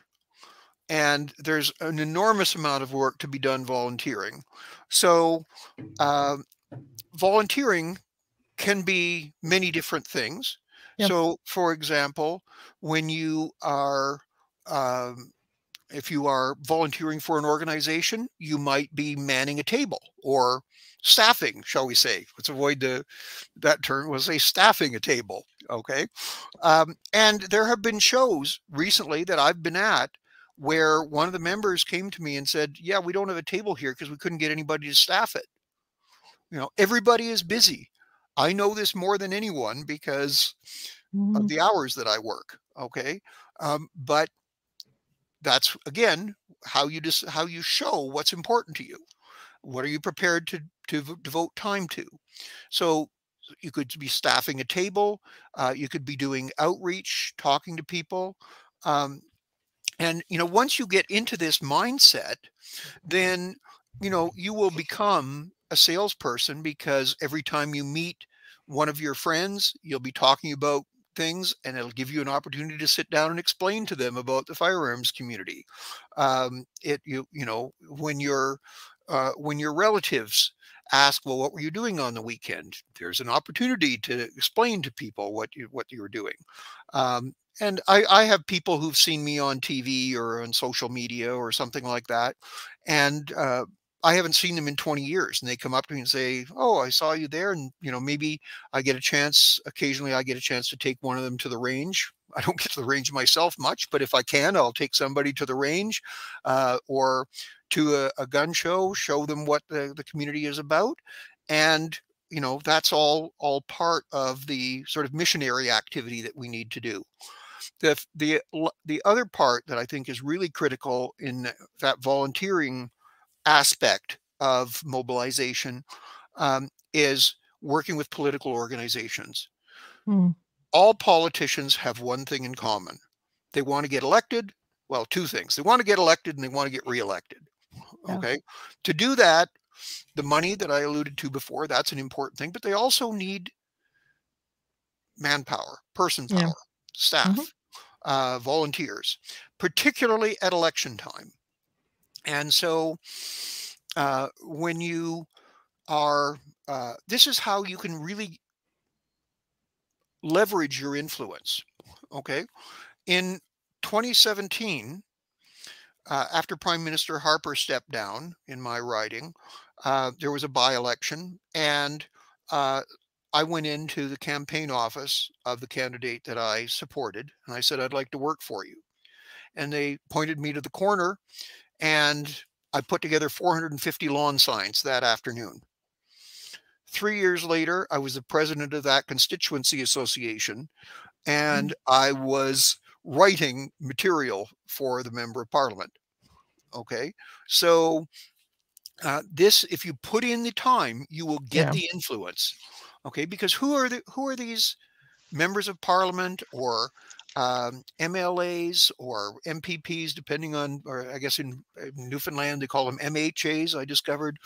And there's an enormous amount of work to be done volunteering. So, uh, volunteering can be many different things. Yep. So, for example, when you are um, if you are volunteering for an organization, you might be manning a table or staffing, shall we say? Let's avoid the that term. We'll say staffing a table. Okay, um, and there have been shows recently that I've been at where one of the members came to me and said, "Yeah, we don't have a table here because we couldn't get anybody to staff it." You know, everybody is busy. I know this more than anyone because mm-hmm. of the hours that I work. Okay, um, but that's again how you just how you show what's important to you. What are you prepared to to devote time to? So you could be staffing a table. Uh, you could be doing outreach, talking to people. Um, and you know, once you get into this mindset, then you know you will become a salesperson because every time you meet one of your friends, you'll be talking about things and it'll give you an opportunity to sit down and explain to them about the firearms community. Um, it you you know when your uh, when your relatives ask well what were you doing on the weekend? there's an opportunity to explain to people what you what you were doing. Um, and I, I have people who've seen me on TV or on social media or something like that, and uh, I haven't seen them in 20 years and they come up to me and say, "Oh, I saw you there." And you know, maybe I get a chance occasionally I get a chance to take one of them to the range. I don't get to the range myself much, but if I can, I'll take somebody to the range uh, or to a, a, gun show, show them what the, the community is about. And you know, that's all all part of the sort of missionary activity that we need to do. The the the other part that I think is really critical in that volunteering aspect of mobilization um, is working with political organizations. Mm. All politicians have one thing in common they want to get elected. Well, two things they want to get elected and they want to get reelected. Yeah. Okay. To do that, the money that I alluded to before, that's an important thing, but they also need manpower, person power, yeah. staff, mm-hmm. uh, volunteers, particularly at election time. And so uh, when you are, uh, this is how you can really leverage your influence. Okay. In 2017, uh, after Prime Minister Harper stepped down in my riding, uh, there was a by election, and uh, I went into the campaign office of the candidate that I supported, and I said, I'd like to work for you. And they pointed me to the corner and I put together 450 lawn signs that afternoon. Three years later, I was the president of that constituency association, and mm-hmm. I was writing material for the member of parliament. Okay, so uh, this, if you put in the time, you will get yeah. the influence. Okay, because who are the who are these members of parliament or um, MLAs or MPPs, depending on, or I guess in, Newfoundland they call them MHAs. I discovered.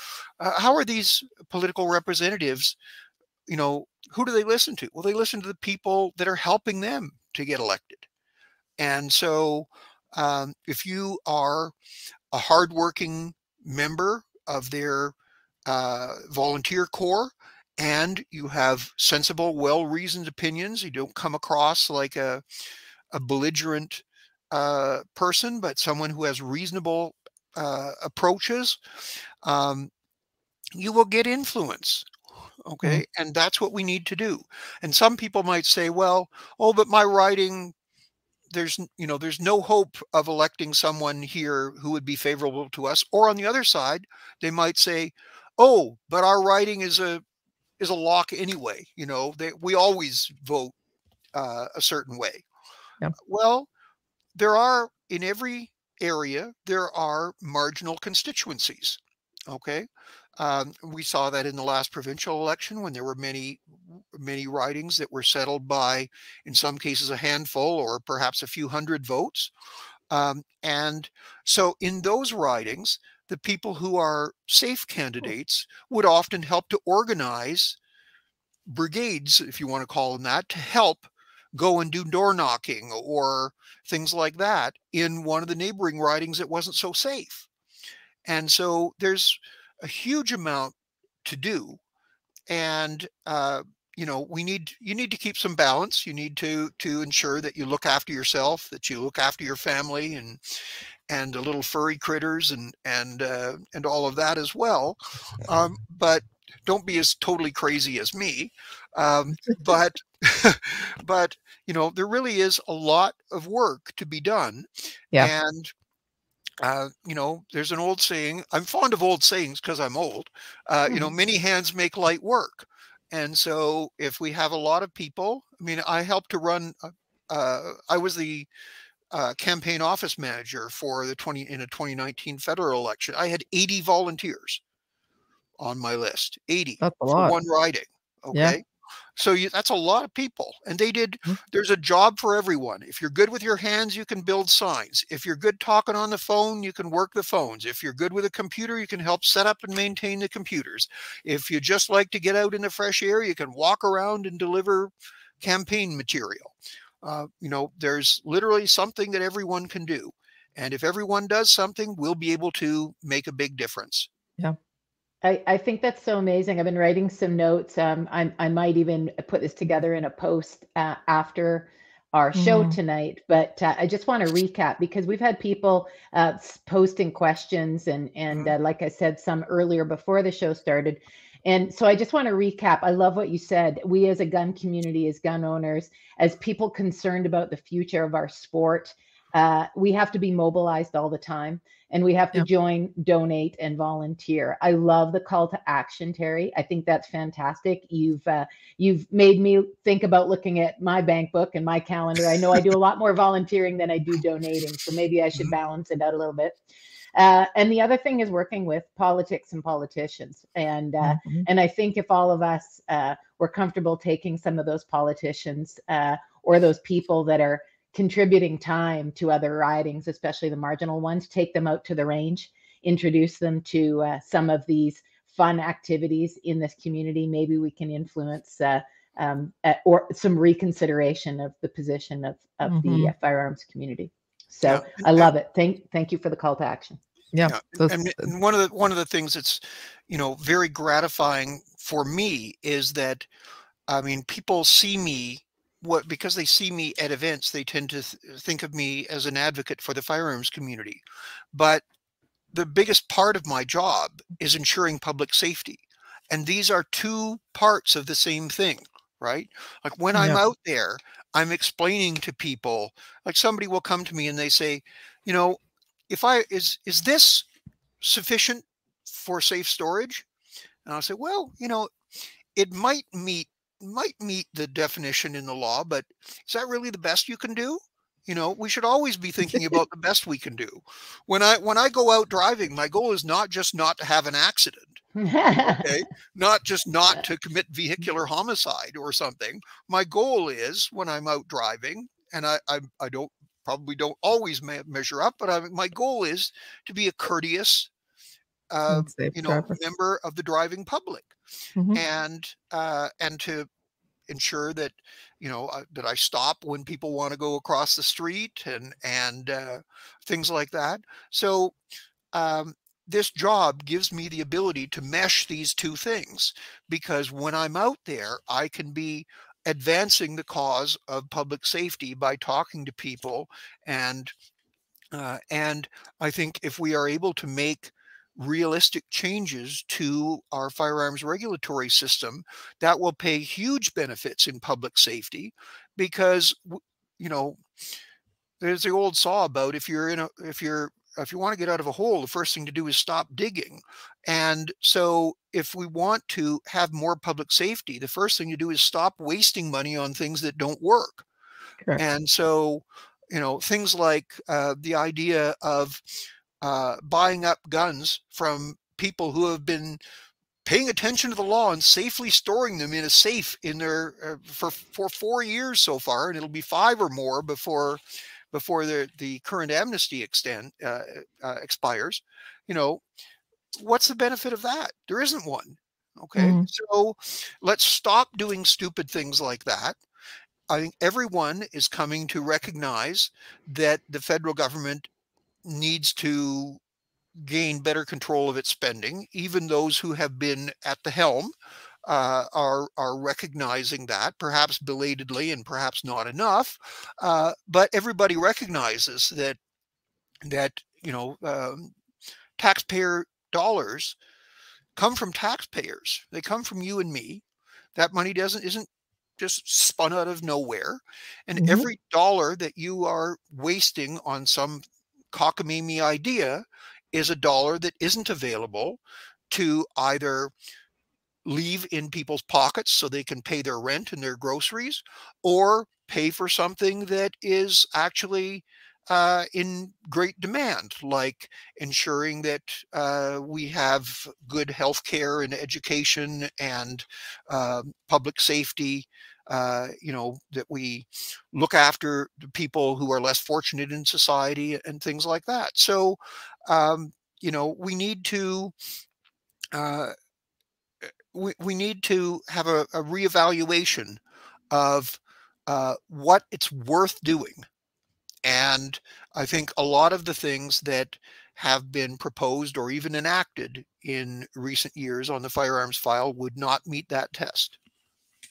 Uh, how are these political representatives? You know, who do they listen to? Well, they listen to the people that are helping them to get elected. And so, um, if you are a hardworking member of their uh, volunteer corps, and you have sensible, well-reasoned opinions. You don't come across like a a belligerent uh, person, but someone who has reasonable uh, approaches. Um, you will get influence. Okay, mm-hmm. and that's what we need to do. And some people might say, "Well, oh, but my writing." There's, you know, there's no hope of electing someone here who would be favorable to us. Or on the other side, they might say, "Oh, but our writing is a is a lock anyway. You know, they, we always vote uh, a certain way. Yep. Well, there are in every area there are marginal constituencies. Okay, um, we saw that in the last provincial election when there were many many ridings that were settled by, in some cases, a handful or perhaps a few hundred votes. Um, and so in those ridings, the people who are safe candidates would often help to organize brigades, if you want to call them that, to help go and do door knocking or things like that in one of the neighboring ridings that wasn't so safe. And so there's a huge amount to do. And, uh, you know we need you need to keep some balance you need to to ensure that you look after yourself that you look after your family and and the little furry critters and and uh, and all of that as well um, but don't be as totally crazy as me um, but but you know there really is a lot of work to be done yeah and uh, you know, there's an old saying. I'm fond of old sayings because I'm old. Uh, mm-hmm. You know, mm-hmm. many hands make light work. And so, if we have a lot of people, I mean, I helped to run. Uh, uh I was the uh, campaign office manager for the 20 in a 2019 federal election. I had 80 volunteers on my list. 80 That's a lot. one riding. Okay. Yeah. So you, that's a lot of people. And they did, mm-hmm. there's a job for everyone. If you're good with your hands, you can build signs. If you're good talking on the phone, you can work the phones. If you're good with a computer, you can help set up and maintain the computers. If you just like to get out in the fresh air, you can walk around and deliver campaign material. Uh, you know, there's literally something that everyone can do. And if everyone does something, we'll be able to make a big difference. Yeah. I, I think that's so amazing. I've been writing some notes. Um, I, I might even put this together in a post uh, after our show mm-hmm. tonight. But uh, I just want to recap because we've had people uh, posting questions, and and mm-hmm. uh, like I said, some earlier before the show started. And so I just want to recap. I love what you said. We as a gun community, as gun owners, as people concerned about the future of our sport, uh, we have to be mobilized all the time and we have to join, donate, and volunteer. I love the call to action, Teri. I think that's fantastic. You've uh, you've made me think about looking at my bank book and my calendar. I know I do a lot more volunteering than I do donating, so maybe I should mm-hmm. balance it out a little bit. Uh, and the other thing is working with politics and politicians. And uh, mm-hmm. and I think if all of us uh, were comfortable taking some of those politicians uh, or those people that are contributing time to other ridings, especially the marginal ones, take them out to the range, introduce them to uh, some of these fun activities in this community. Maybe we can influence uh, um, or some reconsideration of the position of, of mm-hmm. the firearms community. So yeah. I love it. Thank thank you for the call to action. Yeah, yeah. And, and one of the one of the things that's you know very gratifying for me is that I mean people see me what because they see me at events they tend to th- think of me as an advocate for the firearms community but the biggest part of my job is ensuring public safety and these are two parts of the same thing right like when yeah. i'm out there i'm explaining to people like somebody will come to me and they say you know if i is is this sufficient for safe storage and i'll say well you know it might meet might meet the definition in the law, but is that really the best you can do? You know, we should always be thinking about the best we can do. When I when I go out driving, my goal is not just not to have an accident. Okay, not just not to commit vehicular homicide or something. My goal is when I'm out driving, and I I, I don't probably don't always me- measure up, but I, my goal is to be a courteous, uh, you know, driver. member of the driving public mm-hmm. and uh, and to ensure that you know uh, that I stop when people want to go across the street and and uh, things like that. So um, this job gives me the ability to mesh these two things because when I'm out there, I can be advancing the cause of public safety by talking to people and uh, and I think if we are able to make realistic changes to our firearms regulatory system that will pay huge benefits in public safety because you know there's the old saw about if you're in a if you're if you want to get out of a hole the first thing to do is stop digging and so if we want to have more public safety the first thing to do is stop wasting money on things that don't work Correct. and so you know things like uh, the idea of uh, buying up guns from people who have been paying attention to the law and safely storing them in a safe in their uh, for for four years so far, and it'll be five or more before before the the current amnesty extend uh, uh, expires. You know, what's the benefit of that? There isn't one. Okay, mm. so let's stop doing stupid things like that. I think everyone is coming to recognize that the federal government needs to gain better control of its spending, even those who have been at the helm uh, are are recognizing that, perhaps belatedly and perhaps not enough. Uh, but everybody recognizes that that you know um, taxpayer dollars come from taxpayers. They come from you and me. That money doesn't isn't just spun out of nowhere. And mm-hmm. every dollar that you are wasting on some cockamamie idea is a dollar that isn't available to either leave in people's pockets so they can pay their rent and their groceries or pay for something that is actually uh, in great demand, like ensuring that uh, we have good health care and education and uh, public safety. Uh, you know, that we look after the people who are less fortunate in society and things like that. So, um, you know, we need to uh, we, we need to have a, a reevaluation of uh, what it's worth doing and I think a lot of the things that have been proposed or even enacted in recent years on the firearms file would not meet that test.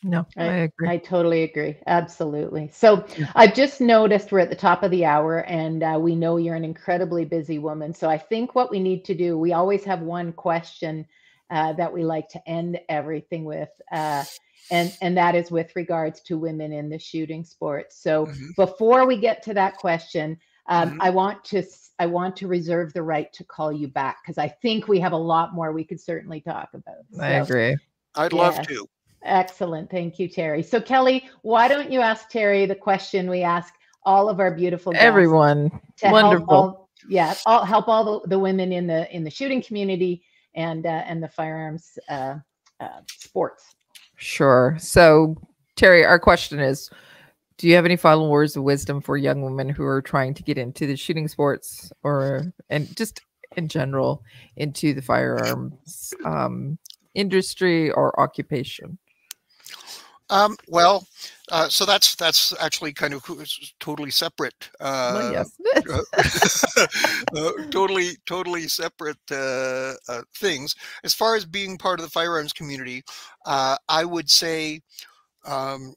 No, I, I, agree. I totally agree. Absolutely. So I've just noticed we're at the top of the hour and uh, we know you're an incredibly busy woman. So I think what we need to do, we always have one question uh, that we like to end everything with. Uh, and and that is with regards to women in the shooting sports. So mm-hmm. before we get to that question, um, mm-hmm. I want to I want to reserve the right to call you back because I think we have a lot more we could certainly talk about. So, I agree. I'd love to. Excellent. Thank you, Teri. So Kelly, why don't you ask Teri the question we ask all of our beautiful everyone wonderful all, yeah all, help all the, the women in the in the shooting community and uh, and the firearms uh, uh, sports Sure. So, Teri, our question is Do you have any final words of wisdom for young women who are trying to get into the shooting sports or, and just in general, into the firearms um, industry or occupation? Um, well, uh, so that's that's actually kind of totally separate. Uh, well, yes. uh, totally, totally separate uh, uh, things. As far as being part of the firearms community, uh, I would say, um,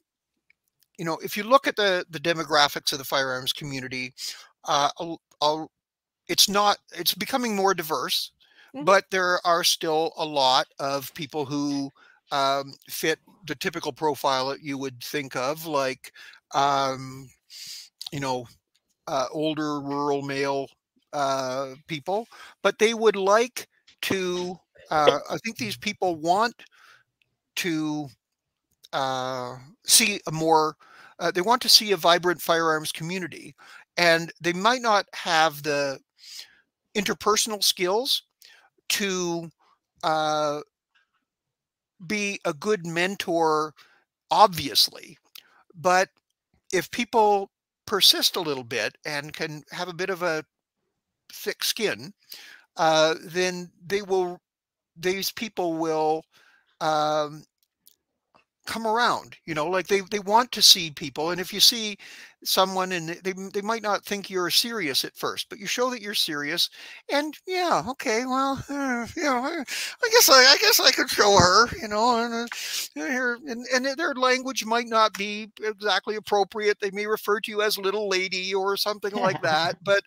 you know, if you look at the the demographics of the firearms community, I'll, I'll, it's not. It's becoming more diverse, mm-hmm. but there are still a lot of people who um, fit the typical profile that you would think of, like, um, you know, uh, older rural male uh, people, but they would like to. Uh, I think these people want to uh, see a more. Uh, they want to see a vibrant firearms community, and they might not have the interpersonal skills to uh, be a good mentor, obviously, but if people persist a little bit and can have a bit of a thick skin, uh, then they will, these people will um, come around you know like they they want to see people and if you see someone and they they might not think you're serious at first but you show that you're serious and yeah okay well uh, you know i guess i i guess i could show her you know and, uh, and and their language might not be exactly appropriate. They may refer to you as little lady or something like that but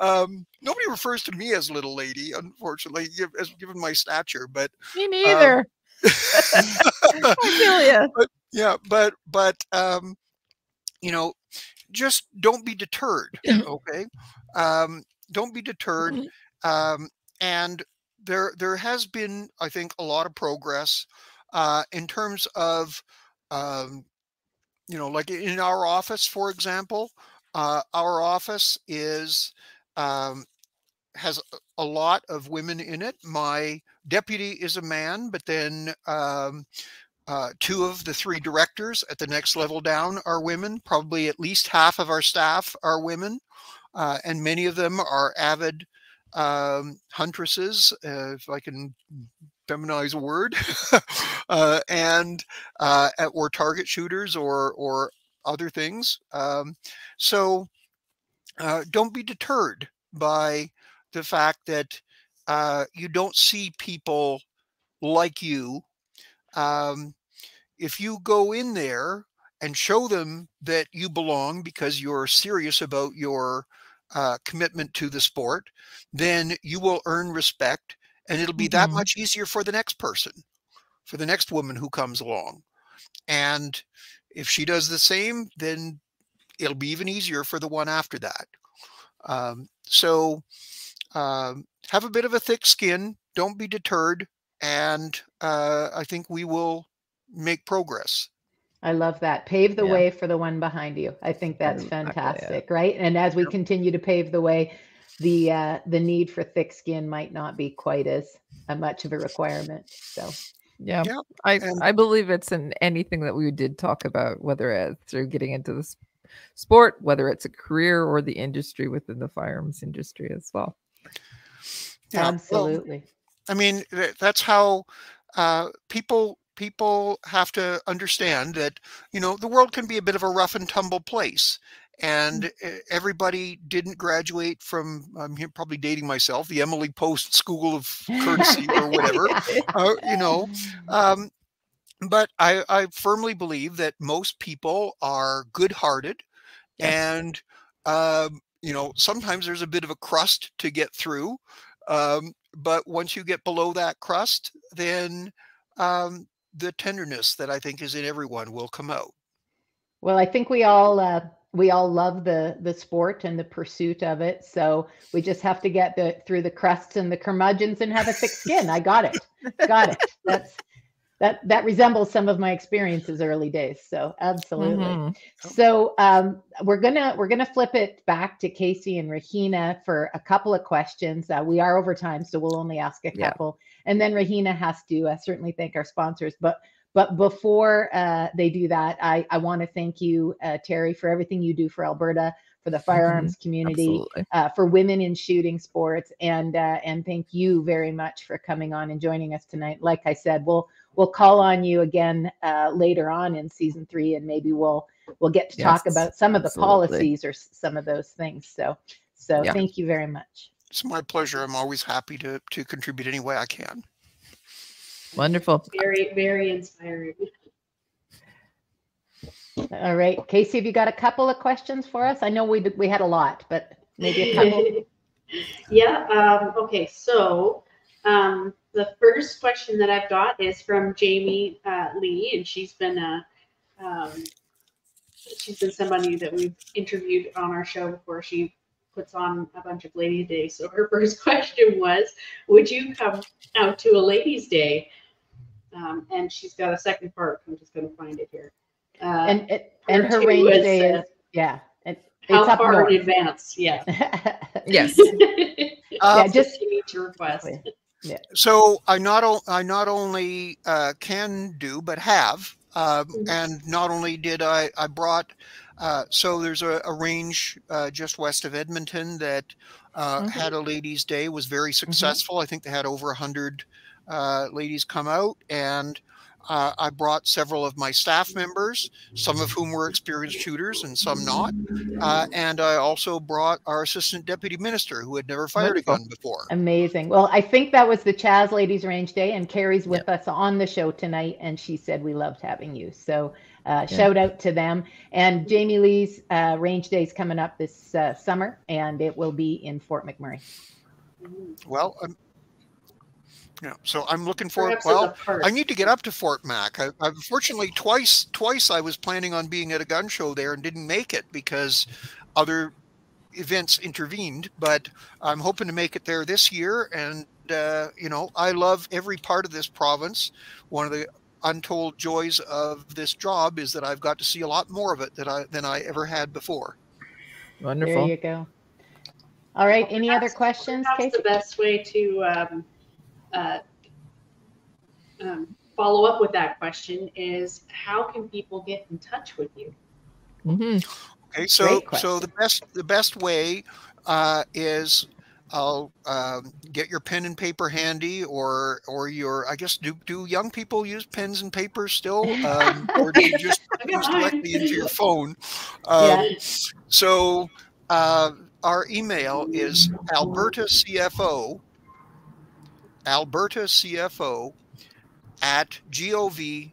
um, nobody refers to me as little lady unfortunately as given my stature but me um, neither. um, I feel you. But, yeah, but but um, you know, just don't be deterred. Okay, um, don't be deterred. Mm-hmm. Um, and there there has been, I think, a lot of progress uh, in terms of um, you know, like in our office, for example, uh, our office is um, has a lot of women in it. My deputy is a man, but then um, uh, two of the three directors at the next level down are women. Probably at least half of our staff are women, uh, and many of them are avid um, huntresses, uh, if I can feminize a word, uh, and uh, or target shooters or or other things. Um, so uh, don't be deterred by the fact that uh, you don't see people like you um, if you go in there and show them that you belong because you're serious about your uh, commitment to the sport, then you will earn respect and it'll be mm-hmm. that much easier for the next person, for the next woman who comes along. And if she does the same, then it'll be even easier for the one after that. Um, so um, have a bit of a thick skin. Don't be deterred. And uh, I think we will make progress. I love that. Pave the yeah. way for the one behind you. I think that's fantastic, yeah. right? And as we continue to pave the way, the uh, the need for thick skin might not be quite as uh, much of a requirement. So yeah, yeah. I and- I believe it's in anything that we did talk about, whether it's through getting into the sport, whether it's a career or the industry within the firearms industry as well. Yeah, Absolutely. Well, I mean, that's how uh, people people have to understand that you know the world can be a bit of a rough and tumble place and mm. everybody didn't graduate from i'm probably dating myself the emily post school of courtesy or whatever uh, you know um, but I, I firmly believe that most people are good-hearted yes. and um, you know sometimes there's a bit of a crust to get through um, but once you get below that crust then um, the tenderness that I think is in everyone will come out. Well, I think we all uh, we all love the the sport and the pursuit of it. So we just have to get the through the crusts and the curmudgeons and have a thick skin. I got it. Got it. That's that that resembles some of my experiences early days. So absolutely. Mm-hmm. So um, we're gonna we're gonna flip it back to Casey and Rahina for a couple of questions. Uh, we are over time, so we'll only ask a couple. Yeah. And then Rahina has to uh, certainly thank our sponsors. But but before uh, they do that, I, I want to thank you, uh, Teri, for everything you do for Alberta, for the mm-hmm. firearms mm-hmm. community, uh, for women in shooting sports, and uh, and thank you very much for coming on and joining us tonight. Like I said, we'll we'll call on you again uh, later on in season three, and maybe we'll we'll get to yes, talk about some of the absolutely. policies or some of those things. So so yeah. thank you very much. It's my pleasure. I'm always happy to to contribute any way I can. Wonderful. Very, very inspiring. All right, Casey, have you got a couple of questions for us? I know we we had a lot, but maybe a couple. yeah. Um, okay. So um, the first question that I've got is from Jamie uh, Lee, and she's been a um, she's been somebody that we've interviewed on our show before. She puts on a bunch of ladies' days. So her first question was, "Would you come out to a ladies' day?" Um, and she's got a second part. I'm just going to find it here. Uh, and it, and her range is, day is uh, yeah. It, how far north. in advance? Yeah. yes. uh, yeah. Just need to request. Yeah. So I not I not only uh, can do but have, uh, mm-hmm. and not only did I I brought. Uh, so there's a, a range uh, just west of Edmonton that uh, mm-hmm. had a ladies' day was very mm-hmm. successful. Mm-hmm. I think they had over a hundred uh, ladies come out and uh, I brought several of my staff members, some of whom were experienced shooters and some not. Uh, and I also brought our assistant deputy minister who had never fired a gun before. Amazing. Well, I think that was the Chaz Ladies Range Day, and Carrie's with yep. us on the show tonight, and she said we loved having you. So uh, yeah. shout out to them. And Jamie Lee's uh, Range Day is coming up this uh, summer, and it will be in Fort McMurray. Well, um, yeah, so I'm looking for. Well, I need to get up to Fort Mac. I, unfortunately, twice, twice I was planning on being at a gun show there and didn't make it because other events intervened. But I'm hoping to make it there this year. And uh, you know, I love every part of this province. One of the untold joys of this job is that I've got to see a lot more of it than I than I ever had before. Wonderful. There you go. All right. Any other questions? That's the best way to um, uh, um, follow up with that question is how can people get in touch with you? Mm-hmm. Okay, so so the best the best way uh, is I'll um, get your pen and paper handy, or or your I guess do do young people use pens and paper still, um, or do you just use directly into your phone? Um, yeah. So uh, our email is Alberta CFO Alberta CFO at gov.ab.ca.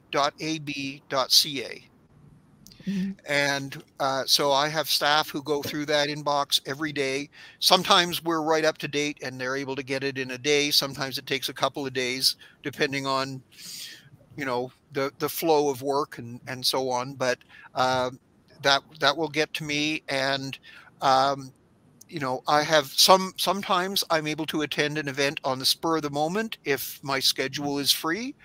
Mm-hmm. And uh, so I have staff who go through that inbox every day. Sometimes we're right up to date and they're able to get it in a day. Sometimes it takes a couple of days, depending on, you know, the the flow of work and and so on. But uh, that that will get to me, and um, you know, I have some sometimes I'm able to attend an event on the spur of the moment if my schedule is free,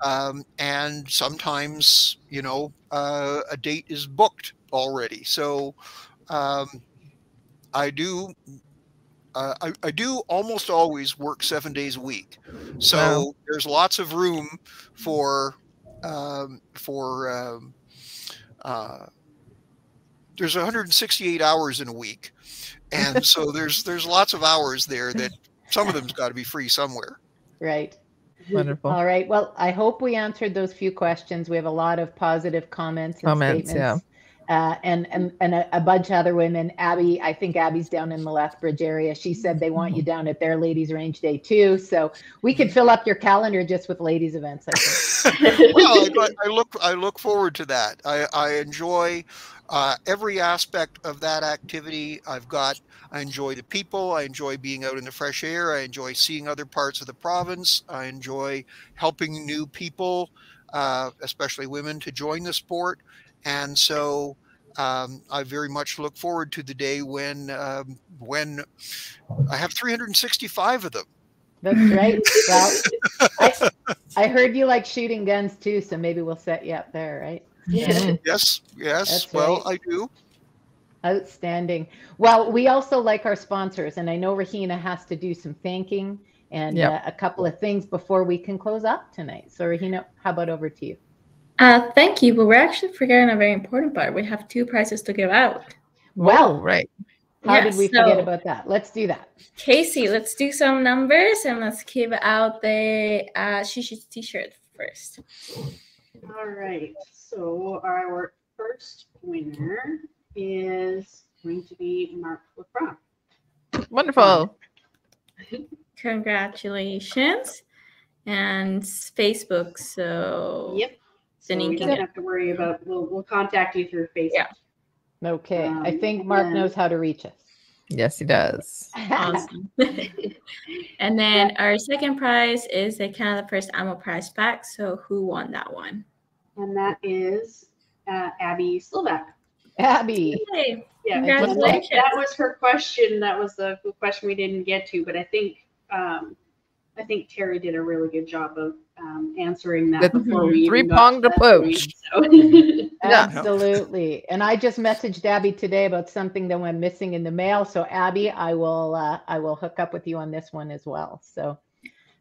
um, and sometimes you know uh, a date is booked already. So um, I do. Uh, I, I, do almost always work seven days a week, so wow. there's lots of room for um, for um, uh, there's 168 hours in a week and so there's there's lots of hours there that some of them's got to be free somewhere right wonderful all right well i hope we answered those few questions we have a lot of positive comments and comments statements. yeah uh, and and and a, a, bunch of other women. Abby, I think Abby's down in the Lethbridge area. She said they want you down at their ladies' range day too. So we could fill up your calendar just with ladies' events. I well, I, I, look I look forward to that. I, I enjoy uh, every aspect of that activity. I've got I enjoy the people. I enjoy being out in the fresh air. I enjoy seeing other parts of the province. I enjoy helping new people, uh, especially women, to join the sport. And so um, I very much look forward to the day when um, when I have 365 of them. That's right. Well, I, I, heard you like shooting guns too, so maybe we'll set you up there, right? Yeah. yes, yes. That's well, right. I do. Outstanding. Well, we also like our sponsors, and I know Rahina has to do some thanking and yep. uh, a couple of things before we can close up tonight. So, Rahina, how about over to you? Uh, thank you, but we're actually forgetting a very important part. We have two prizes to give out. Well, right. How did we so, forget about that? Let's do that. Casey, let's do some numbers and let's give out the uh, She Shoots t-shirt first. All right. So our first winner is going to be Mark LaCroix. Wonderful. Congratulations. And Facebook. So yep. So we don't have to worry about. We'll we'll contact you through Facebook. Yeah. Okay. Um, I think Mark then, knows how to reach us. Yes, he does. Awesome. and then our second prize is a Canada First Ammo prize pack. So who won that one? And that is uh, Abby Slovak. Abby. Yay. Yeah, Congratulations. that was her question. That was the question we didn't get to, but I think um, I think Teri did a really good job of um, answering that the before we three pronged approach. So. Absolutely. And I just messaged Abby today about something that went missing in the mail. So Abby, I will uh, I will hook up with you on this one as well. So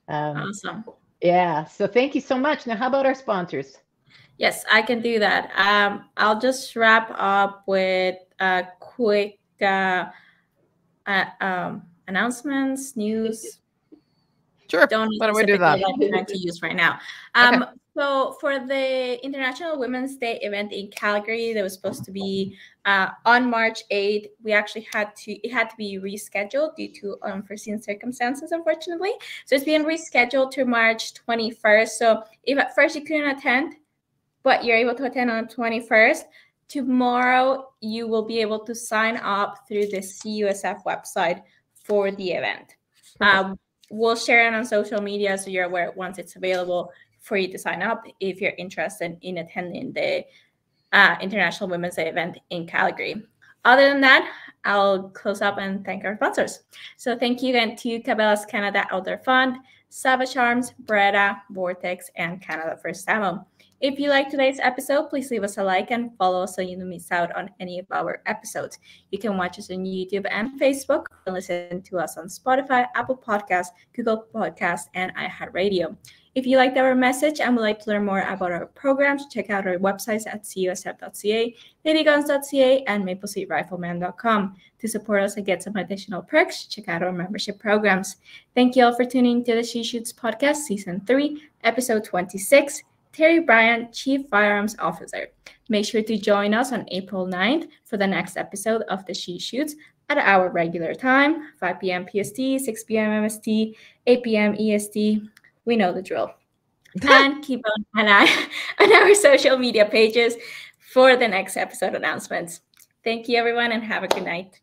um, awesome. Yeah. So thank you so much. Now, how about our sponsors? Yes, I can do that. Um, I'll just wrap up with a quick uh, uh, um, announcements, news Sure. Don't Why don't we do that? Like to use right now. Um, okay. So for the International Women's Day event in Calgary, that was supposed to be uh, on March 8th. We actually had to it had to be rescheduled due to unforeseen circumstances, unfortunately. So it's being rescheduled to March 21st. So if at first you couldn't attend, but you're able to attend on the 21st, tomorrow you will be able to sign up through the CUSF website for the event. Um, we'll share it on social media so you're aware once it's available for you to sign up if you're interested in attending the uh, International Women's Day event in Calgary. Other than that, I'll close up and thank our sponsors. So thank you again to Cabela's Canada Outdoor Fund, Savage Arms, Beretta, Vortex, and Canada First Ammo. If you like today's episode, please leave us a like and follow us so you don't miss out on any of our episodes. You can watch us on YouTube and Facebook and listen to us on Spotify, Apple Podcasts, Google Podcasts, and iHeartRadio. If you liked our message and would like to learn more about our programs, check out our websites at cusf.ca, ladyguns.ca, and maplesweetrifleman.com. To support us and get some additional perks, check out our membership programs. Thank you all for tuning to the She Shoots podcast, season 3, episode 26. Teri Bryant, Chief Firearms Officer. Make sure to join us on April 9th for the next episode of the She Shoots at our regular time 5 p.m. PST, 6 p.m. MST, 8 p.m. EST. We know the drill. and keep an eye on our social media pages for the next episode announcements. Thank you, everyone, and have a good night.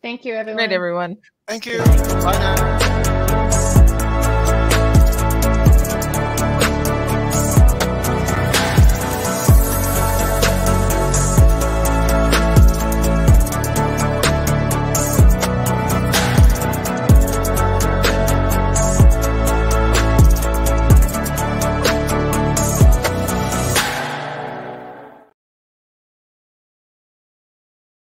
Thank you, everyone. Good night, everyone. Thank you. Bye now.